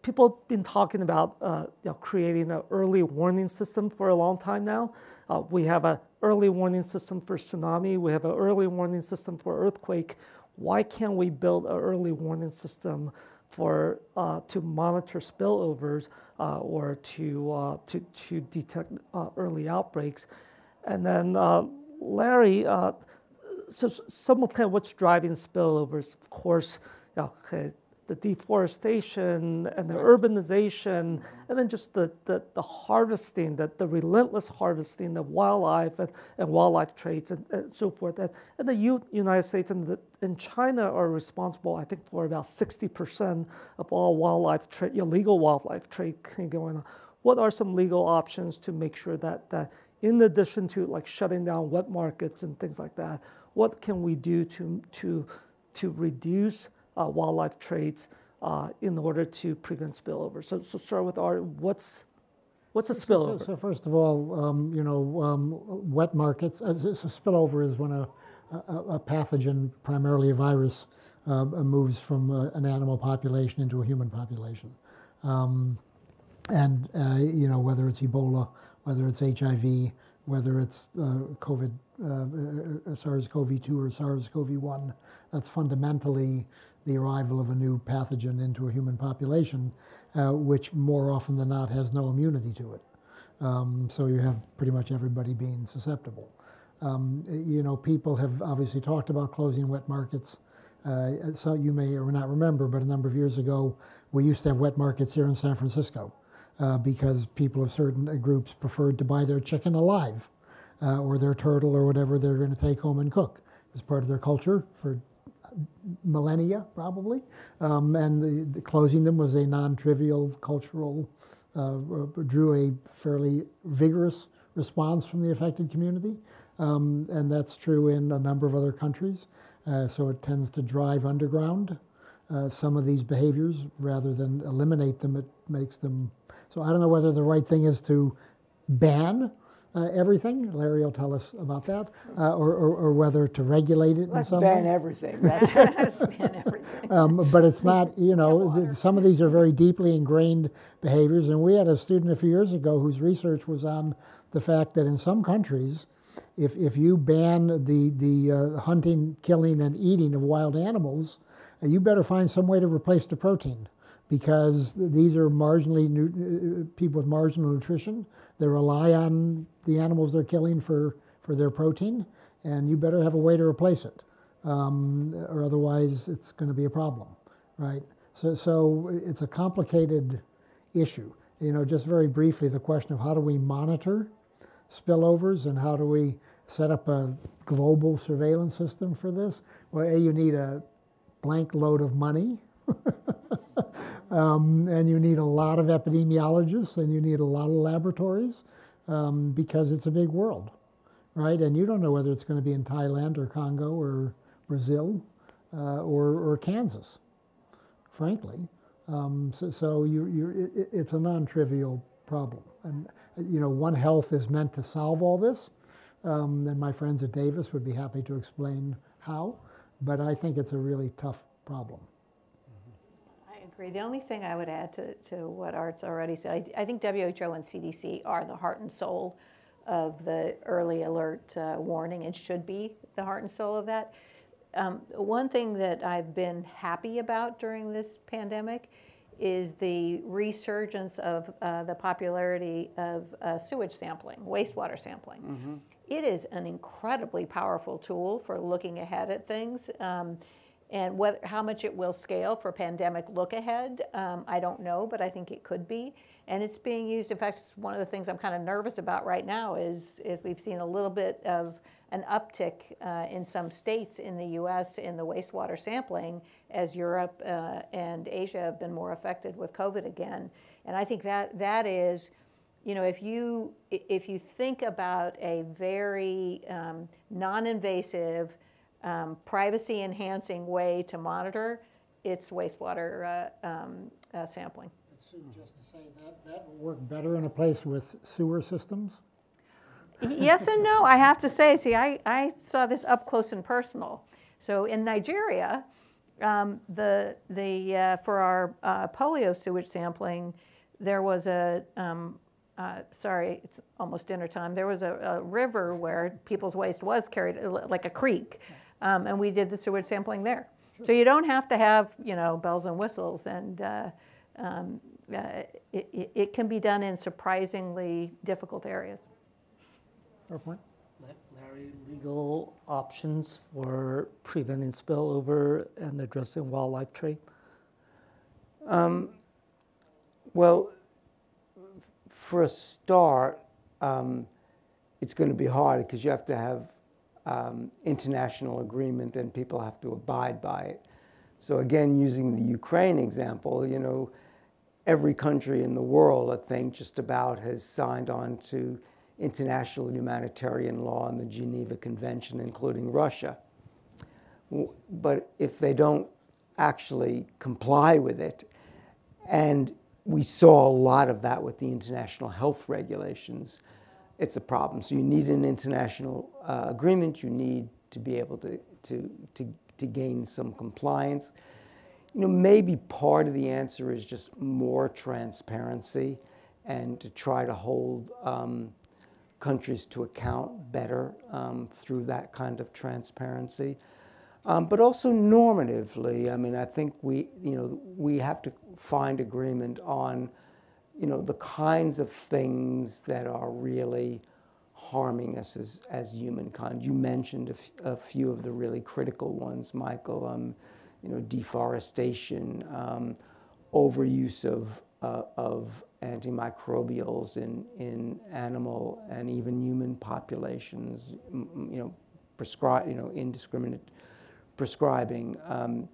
people have been talking about uh, you know, creating an early warning system for a long time now. Uh, we have an early warning system for tsunami. We have an early warning system for earthquake. Why can't we build an early warning system for uh, to monitor spillovers uh, or to uh, to to detect uh, early outbreaks? And then Larry, so some of kind of what's driving spillovers, of course, you know, okay, the deforestation and the urbanization, mm-hmm. and then just the, the, the harvesting, the, the relentless harvesting of wildlife and, and wildlife traits and, and so forth. And, and the U, United States and, the, and China are responsible, I think, for about 60% of all wildlife trade, illegal wildlife trade going on. What are some legal options to make sure that, that in addition to like shutting down wet markets and things like that, what can we do to, to, to reduce uh, wildlife trades uh, in order to prevent spillover? So, so start with Art, what's, what's a So, spillover? so first of all, um, you know, um, wet markets, uh, so so spillover is when a, a, a pathogen, primarily a virus, uh, moves from uh, an animal population into a human population. Um, and, uh, you know, whether it's Ebola, whether it's HIV, whether it's uh, COVID, uh, uh, SARS-CoV-2 or SARS-CoV-1, that's fundamentally the arrival of a new pathogen into a human population, uh, which more often than not has no immunity to it. Um, so you have pretty much everybody being susceptible. Um, you know, people have obviously talked about closing wet markets. Uh, so you may or not remember, but a number of years ago, we used to have wet markets here in San Francisco uh, because people of certain uh, groups preferred to buy their chicken alive uh, or their turtle or whatever they're going to take home and cook as part of their culture for millennia, probably. Um, and the, the closing them was a non-trivial cultural, uh, drew a fairly vigorous response from the affected community. Um, and that's true in a number of other countries. Uh, so it tends to drive underground uh, some of these behaviors rather than eliminate them. It makes them. So I don't know whether the right thing is to ban uh, everything. Larry will tell us about that, uh, or, or, or whether to regulate it in Let's some ban way. everything. That's Ban everything. Um, but it's not, you know, th- some of these are very deeply ingrained behaviors. And we had a student a few years ago whose research was on the fact that in some countries, if, if you ban the, the uh, hunting, killing, and eating of wild animals, uh, you better find some way to replace the protein because these are marginally people with marginal nutrition. They rely on the animals they're killing for, for their protein, and you better have a way to replace it um, or otherwise it's going to be a problem, right? So, so it's a complicated issue. you know, just very briefly, the question of how do we monitor spillovers and how do we set up a global surveillance system for this? Well, A, you need a blank load of money. um, and you need a lot of epidemiologists and you need a lot of laboratories um, because it's a big world, right? And you don't know whether it's going to be in Thailand or Congo or Brazil uh, or, or Kansas, frankly. Um, so, so you, you, it, it's a non-trivial problem. And, you know, One Health is meant to solve all this. Um, and my friends at Davis would be happy to explain how. But I think it's a really tough problem. Agree. The only thing I would add to, to what Art's already said, I, I think WHO and CDC are the heart and soul of the early alert uh, warning and should be the heart and soul of that. Um, one thing that I've been happy about during this pandemic is the resurgence of uh, the popularity of uh, sewage sampling, wastewater sampling. Mm-hmm. It is an incredibly powerful tool for looking ahead at things. Um, and whether, how much it will scale for pandemic look ahead, um, I don't know, but I think it could be. And it's being used. In fact, it's one of the things I'm kind of nervous about right now is, is we've seen a little bit of an uptick uh, in some states in the U.S. in the wastewater sampling as Europe uh, and Asia have been more affected with COVID again. And I think that that is, you know, if you if you think about a very um, non-invasive um, privacy enhancing way to monitor its wastewater uh, um, uh, sampling. Just to say that that would work better in a place with sewer systems? yes and no, I have to say. See, I, I saw this up close and personal. So in Nigeria, um, the, the, uh, for our uh, polio sewage sampling, there was a, um, uh, sorry, it's almost dinner time. There was a, a, river where people's waste was carried, like a creek um, and we did the sewage sampling there. Sure. So you don't have to have you know bells and whistles, and uh, um, uh, it, it, can be done in surprisingly difficult areas. Fair point. Larry, legal options for preventing spillover and addressing wildlife trade? Um, well, for a start, um, it's going to be hard because you have to have um, international agreement and people have to abide by it. So again, using the Ukraine example, you know, every country in the world, I think, just about has signed on to international humanitarian law and the Geneva Convention, including Russia. But if they don't actually comply with it, and we saw a lot of that with the international health regulations, it's a problem. So you need an international uh, agreement. You need to be able to, to, to, to gain some compliance. You know, maybe part of the answer is just more transparency and to try to hold um, countries to account better um, through that kind of transparency. Um, but also normatively, I mean, I think we, you know, we have to find agreement on you know, the kinds of things that are really harming us as, as humankind. You mentioned a, few of the really critical ones, Michael. Um, you know, deforestation, um, overuse of, uh, of antimicrobials in, in animal and even human populations, you know, prescribe, you know, indiscriminate prescribing, um,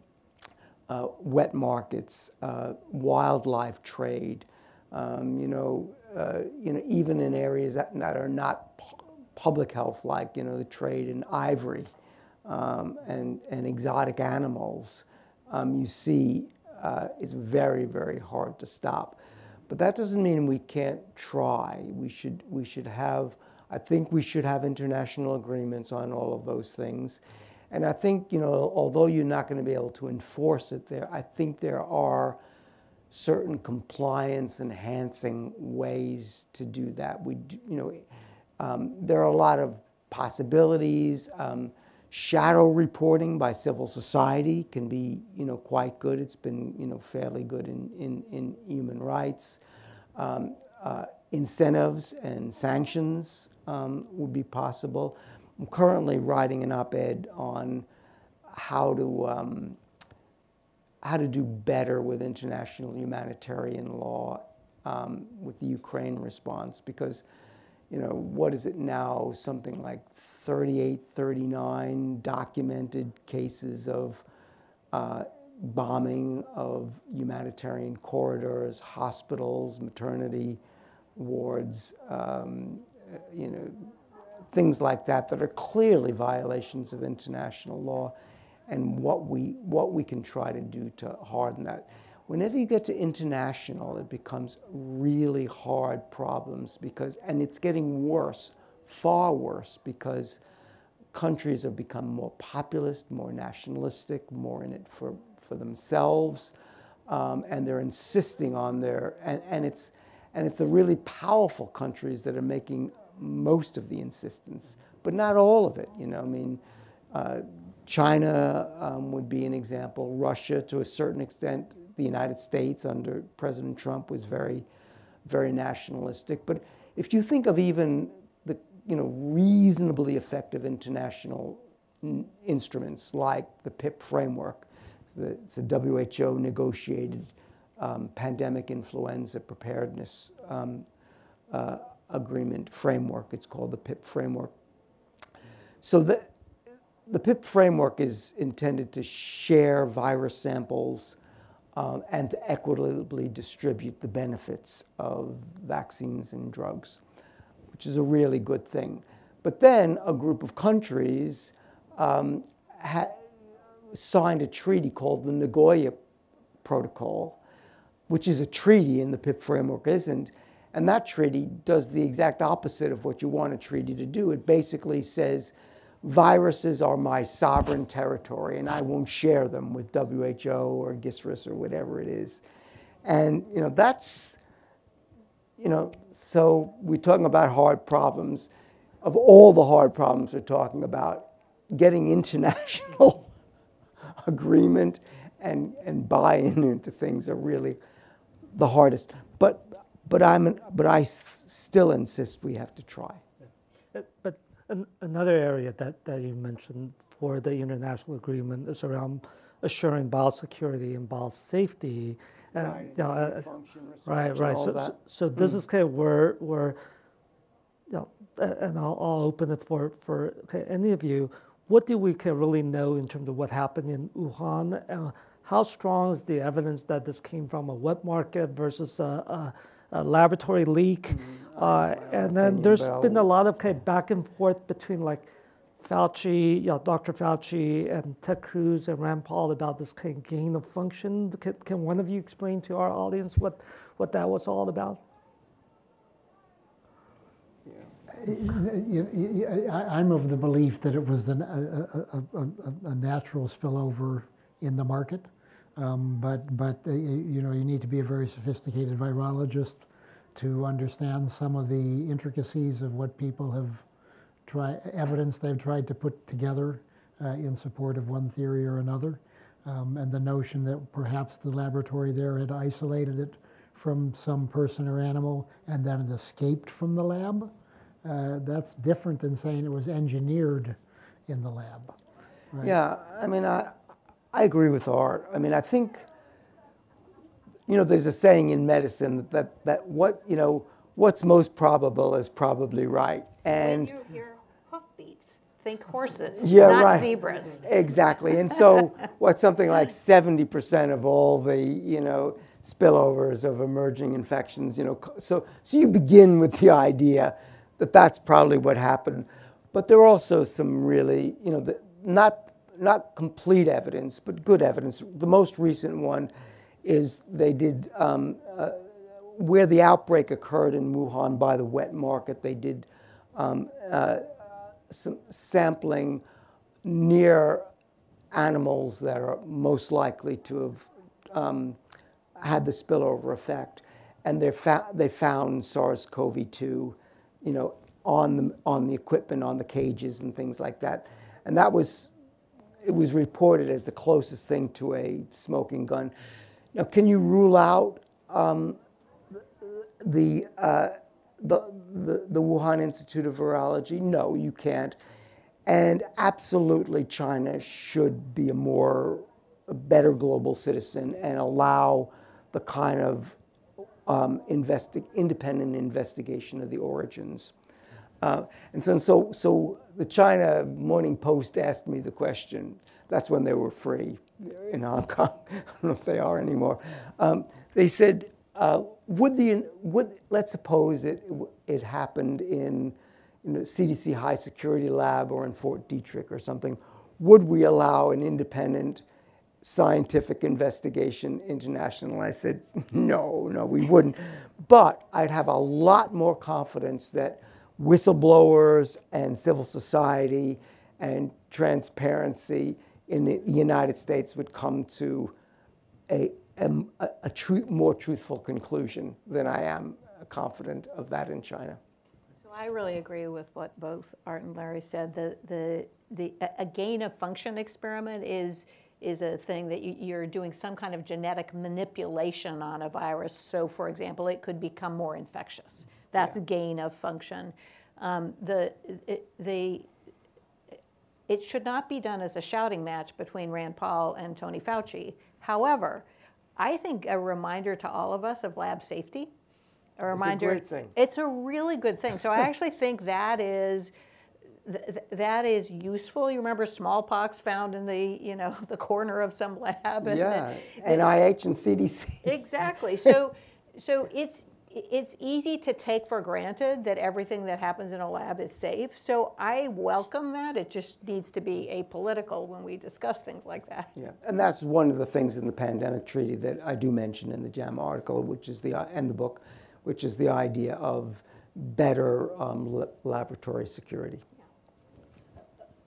uh, wet markets, uh, wildlife trade, um, you know, uh, you know, even in areas that, that are not public health, like you know, the trade in ivory um, and and exotic animals, um, you see, uh, it's very very hard to stop. But that doesn't mean we can't try. We should we should have. I think we should have international agreements on all of those things. And I think, you know, although you're not going to be able to enforce it there, I think there are certain compliance enhancing ways to do that. We, you know, um, there are a lot of possibilities. Um, shadow reporting by civil society can be, you know, quite good. It's been, you know, fairly good in, in, in human rights. Um, uh, incentives and sanctions um, would be possible. I'm currently writing an op-ed on how to um, how to do better with international humanitarian law um, with the Ukraine response because, you know, what is it now? Something like 38, 39 documented cases of uh, bombing of humanitarian corridors, hospitals, maternity wards, um, you know, things like that that are clearly violations of international law and what we, what we can try to do to harden that. Whenever you get to international, it becomes really hard problems because, and it's getting worse, far worse, because countries have become more populist, more nationalistic, more in it for, for themselves, um, and they're insisting on their, and, and, it's, and it's the really powerful countries that are making most of the insistence, but not all of it. You know, I mean, uh, China um, would be an example. Russia, to a certain extent, the United States under President Trump was very, very nationalistic. But if you think of even the you know reasonably effective international instruments like the PIP framework, it's a WHO negotiated um, pandemic influenza preparedness um, uh, agreement framework. It's called the PIP framework. So the, the PIP framework is intended to share virus samples um, and to equitably distribute the benefits of vaccines and drugs, which is a really good thing. But then a group of countries um, signed a treaty called the Nagoya Protocol, which is a treaty and the PIP framework isn't. And that treaty does the exact opposite of what you want a treaty to do. It basically says viruses are my sovereign territory and I won't share them with WHO or GISRS or whatever it is. And, you know, that's, you know, so we're talking about hard problems. Of all the hard problems we're talking about, getting international agreement and, and buy-in into things are really the hardest. But, but, I'm, an, but I still insist we have to try. But an, another area that, that you mentioned for the international agreement is around assuring biosecurity and biosafety. And, right, you know, uh, right, right. So, so, so, this mm. is kind of where, where you know, and I'll, I'll open it for, for okay, any of you. What do we can really know in terms of what happened in Wuhan? Uh, how strong is the evidence that this came from a wet market versus a, a, a laboratory leak? Mm-hmm. Uh, and then there's been a lot of kind of back and forth between like Fauci, you know, Dr. Fauci and Ted Cruz and Rand Paul about this kind of gain of function. Can, can one of you explain to our audience what, what that was all about? I'm of the belief that it was an, a, a, a, a, natural spillover in the market, um, but but uh, you know you need to be a very sophisticated virologist to understand some of the intricacies of what people have tried, evidence they've tried to put together uh, in support of one theory or another. Um, and the notion that perhaps the laboratory there had isolated it from some person or animal and then it escaped from the lab. Uh, that's different than saying it was engineered in the lab. Right? Yeah, I mean, I, I agree with Art. I mean, I think you know, there's a saying in medicine that, that, that what, you know, what's most probable is probably right. And when you hear hoofbeats, think horses, yeah, not right. zebras. Exactly. And so what's something like 70% of all the, you know, spillovers of emerging infections, you know, so, so you begin with the idea that that's probably what happened. But there are also some really, you know, the, not, not complete evidence, but good evidence. The most recent one is they did, um, uh, where the outbreak occurred in Wuhan by the wet market, they did um, uh, some sampling near animals that are most likely to have um, had the spillover effect. And they, found SARS-CoV-2, you know, on the, on the equipment, on the cages and things like that. And that was, it was reported as the closest thing to a smoking gun. Now, can you rule out um, the, uh, the, the, the Wuhan Institute of Virology? No, you can't. And absolutely, China should be a more, a better global citizen and allow the kind of um, investi- independent investigation of the origins. Uh, and so, so, so the China Morning Post asked me the question. That's when they were free in Hong Kong. I don't know if they are anymore. Um, they said, uh, would the, would, let's suppose it, it happened in CDC high security lab or in Fort Detrick or something. Would we allow an independent scientific investigation international? I said, no, no, we wouldn't. But I'd have a lot more confidence that whistleblowers and civil society and transparency in the United States would come to a, a, a more truthful conclusion than I am confident of that in China. So I really agree with what both Art and Larry said. The, the, the, a gain of function experiment is, is a thing that you, you're doing some kind of genetic manipulation on a virus. So, for example, it could become more infectious. That's yeah. a gain of function. Um, the, it, the, it should not be done as a shouting match between Rand Paul and Tony Fauci. However, I think a reminder to all of us of lab safety, a reminder. It's a great thing. It's a really good thing. So I actually think that is th- that is useful. You remember smallpox found in the you know the corner of some lab. And yeah, NIH and CDC. Exactly. So so it's it's easy to take for granted that everything that happens in a lab is safe. So I welcome that. It just needs to be apolitical when we discuss things like that. Yeah, and that's one of the things in the pandemic treaty that I do mention in the JAMA article, which is the and the book, which is the idea of better um, laboratory security.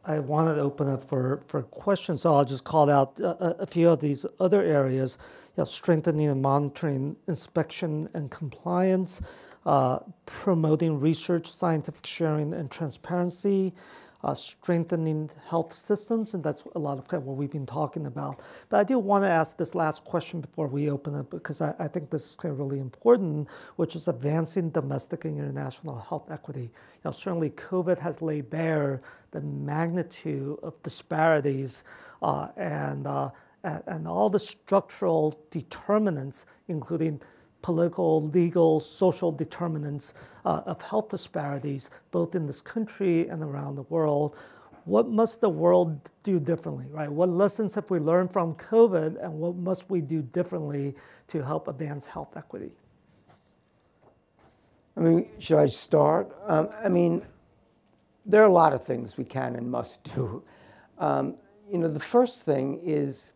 I wanted to open up for, for questions, so I'll just call out a, a few of these other areas. You know, strengthening and monitoring inspection and compliance, uh, promoting research, scientific sharing, and transparency, uh, strengthening health systems, and that's a lot of what we've been talking about. But I do want to ask this last question before we open up because I, I think this is kind of really important, which is advancing domestic and international health equity. Know, certainly COVID has laid bare the magnitude of disparities uh, and, uh, and, all the structural determinants, including political, legal, social determinants uh, of health disparities, both in this country and around the world. What must the world do differently, right? What lessons have we learned from COVID, and what must we do differently to help advance health equity? I mean, should I start? Um, I mean, there are a lot of things we can and must do. Um, you know, the first thing is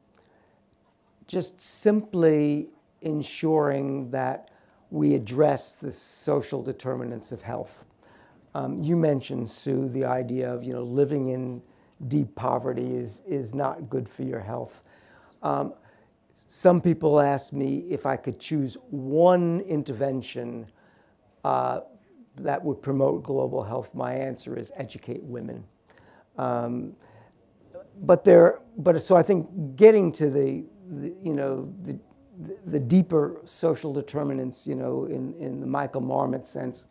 just simply ensuring that we address the social determinants of health. Um, you mentioned, Sue, the idea of you know living in deep poverty is, is not good for your health. Um, some people ask me if I could choose one intervention uh, that would promote global health. My answer is educate women. Um, but there, but so I think getting to the, the you know the the deeper social determinants, you know, in, in the Michael Marmot sense,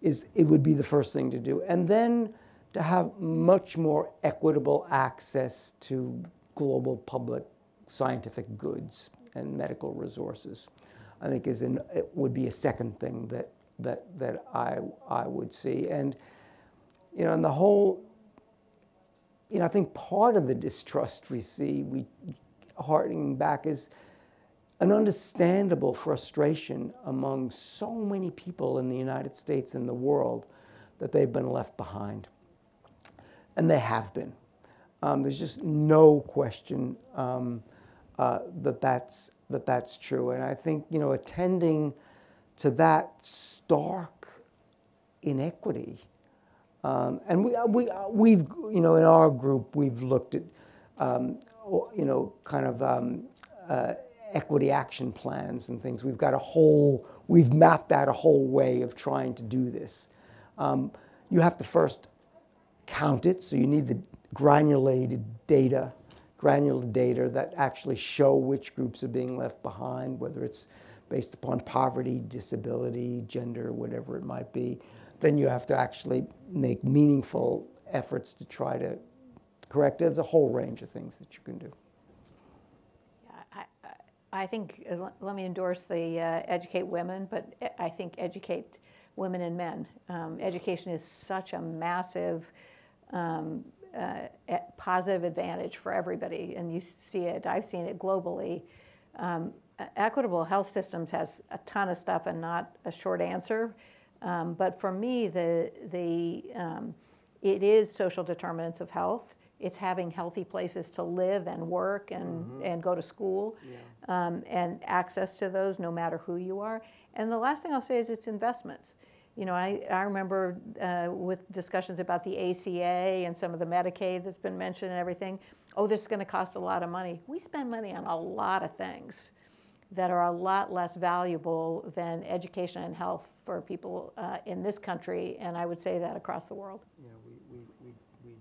is it would be the first thing to do. And then to have much more equitable access to global public scientific goods and medical resources, I think is in, it would be a second thing that, that, that I, I would see. And, you know, and the whole, you know, I think part of the distrust we see, we harkening back is, an understandable frustration among so many people in the United States and the world that they've been left behind. And they have been. Um, there's just no question um, uh, that, that's, that that's true. And I think, you know, attending to that stark inequity. Um, and we, we, we've, you know, in our group, we've looked at, um, you know, kind of um, uh, equity action plans and things. We've got a whole, we've mapped out a whole way of trying to do this. Um, you have to first count it, so you need the granulated data, granular data that actually show which groups are being left behind, whether it's based upon poverty, disability, gender, whatever it might be. Then you have to actually make meaningful efforts to try to correct. There's a whole range of things that you can do. I think, uh, let me endorse the uh, educate women, but I think educate women and men. Um, Education is such a massive um, uh, positive advantage for everybody, and you see it, I've seen it globally. Um, Equitable health systems has a ton of stuff and not a short answer. Um, But for me, the, the, um, it is social determinants of health. It's having healthy places to live and work and, and go to school, um, and access to those no matter who you are. And the last thing I'll say is it's investments. You know, I, I remember uh, with discussions about the ACA and some of the Medicaid that's been mentioned and everything. Oh, this is going to cost a lot of money. We spend money on a lot of things that are a lot less valuable than education and health for people uh, in this country, and I would say that across the world. You know, we, we, we, we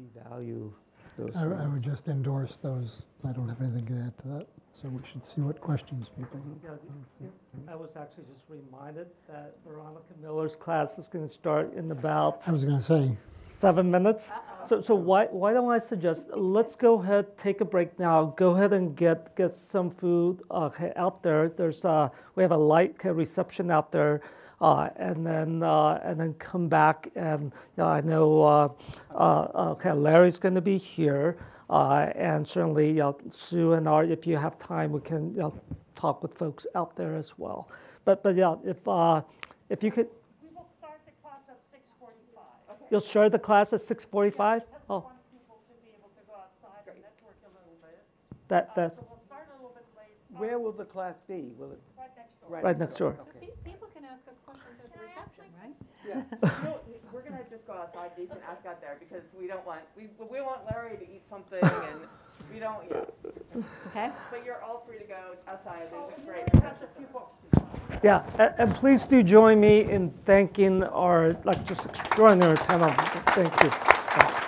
devalue those I, I would just endorse those. I don't have anything to add to that. So we should see what questions people have. Yeah, I was actually just reminded that Veronica Miller's class is going to start in about I was going to say, seven minutes. So, so why, why don't I suggest, let's go ahead, take a break now, go ahead and get, get some food uh, out there. There's, uh, we have a light reception out there. Uh, and then uh, and then come back and you know, I know uh, uh, okay Larry's going to be here uh, and certainly you know, Sue and Art if you have time we can you know, talk with folks out there as well. But but yeah if uh, if you could We will start the class at six forty-five. you'll start the class at 6:45. Because we Oh, want people to be able to go outside and network a little bit. that Uh, that So we'll start a little bit late. uh, Where will the class be? Will it? Right next door. right next door. Okay. People can ask us questions at the reception, right? Yeah. No, we're gonna just go outside, you can ask out there, because we don't want, we, we want Larry to eat something, and we don't, yeah. Okay? But you're all free to go outside, Oh, there's a great Larry has a few books. Yeah, and, and please do join me in thanking our like just extraordinary panel. Thank you.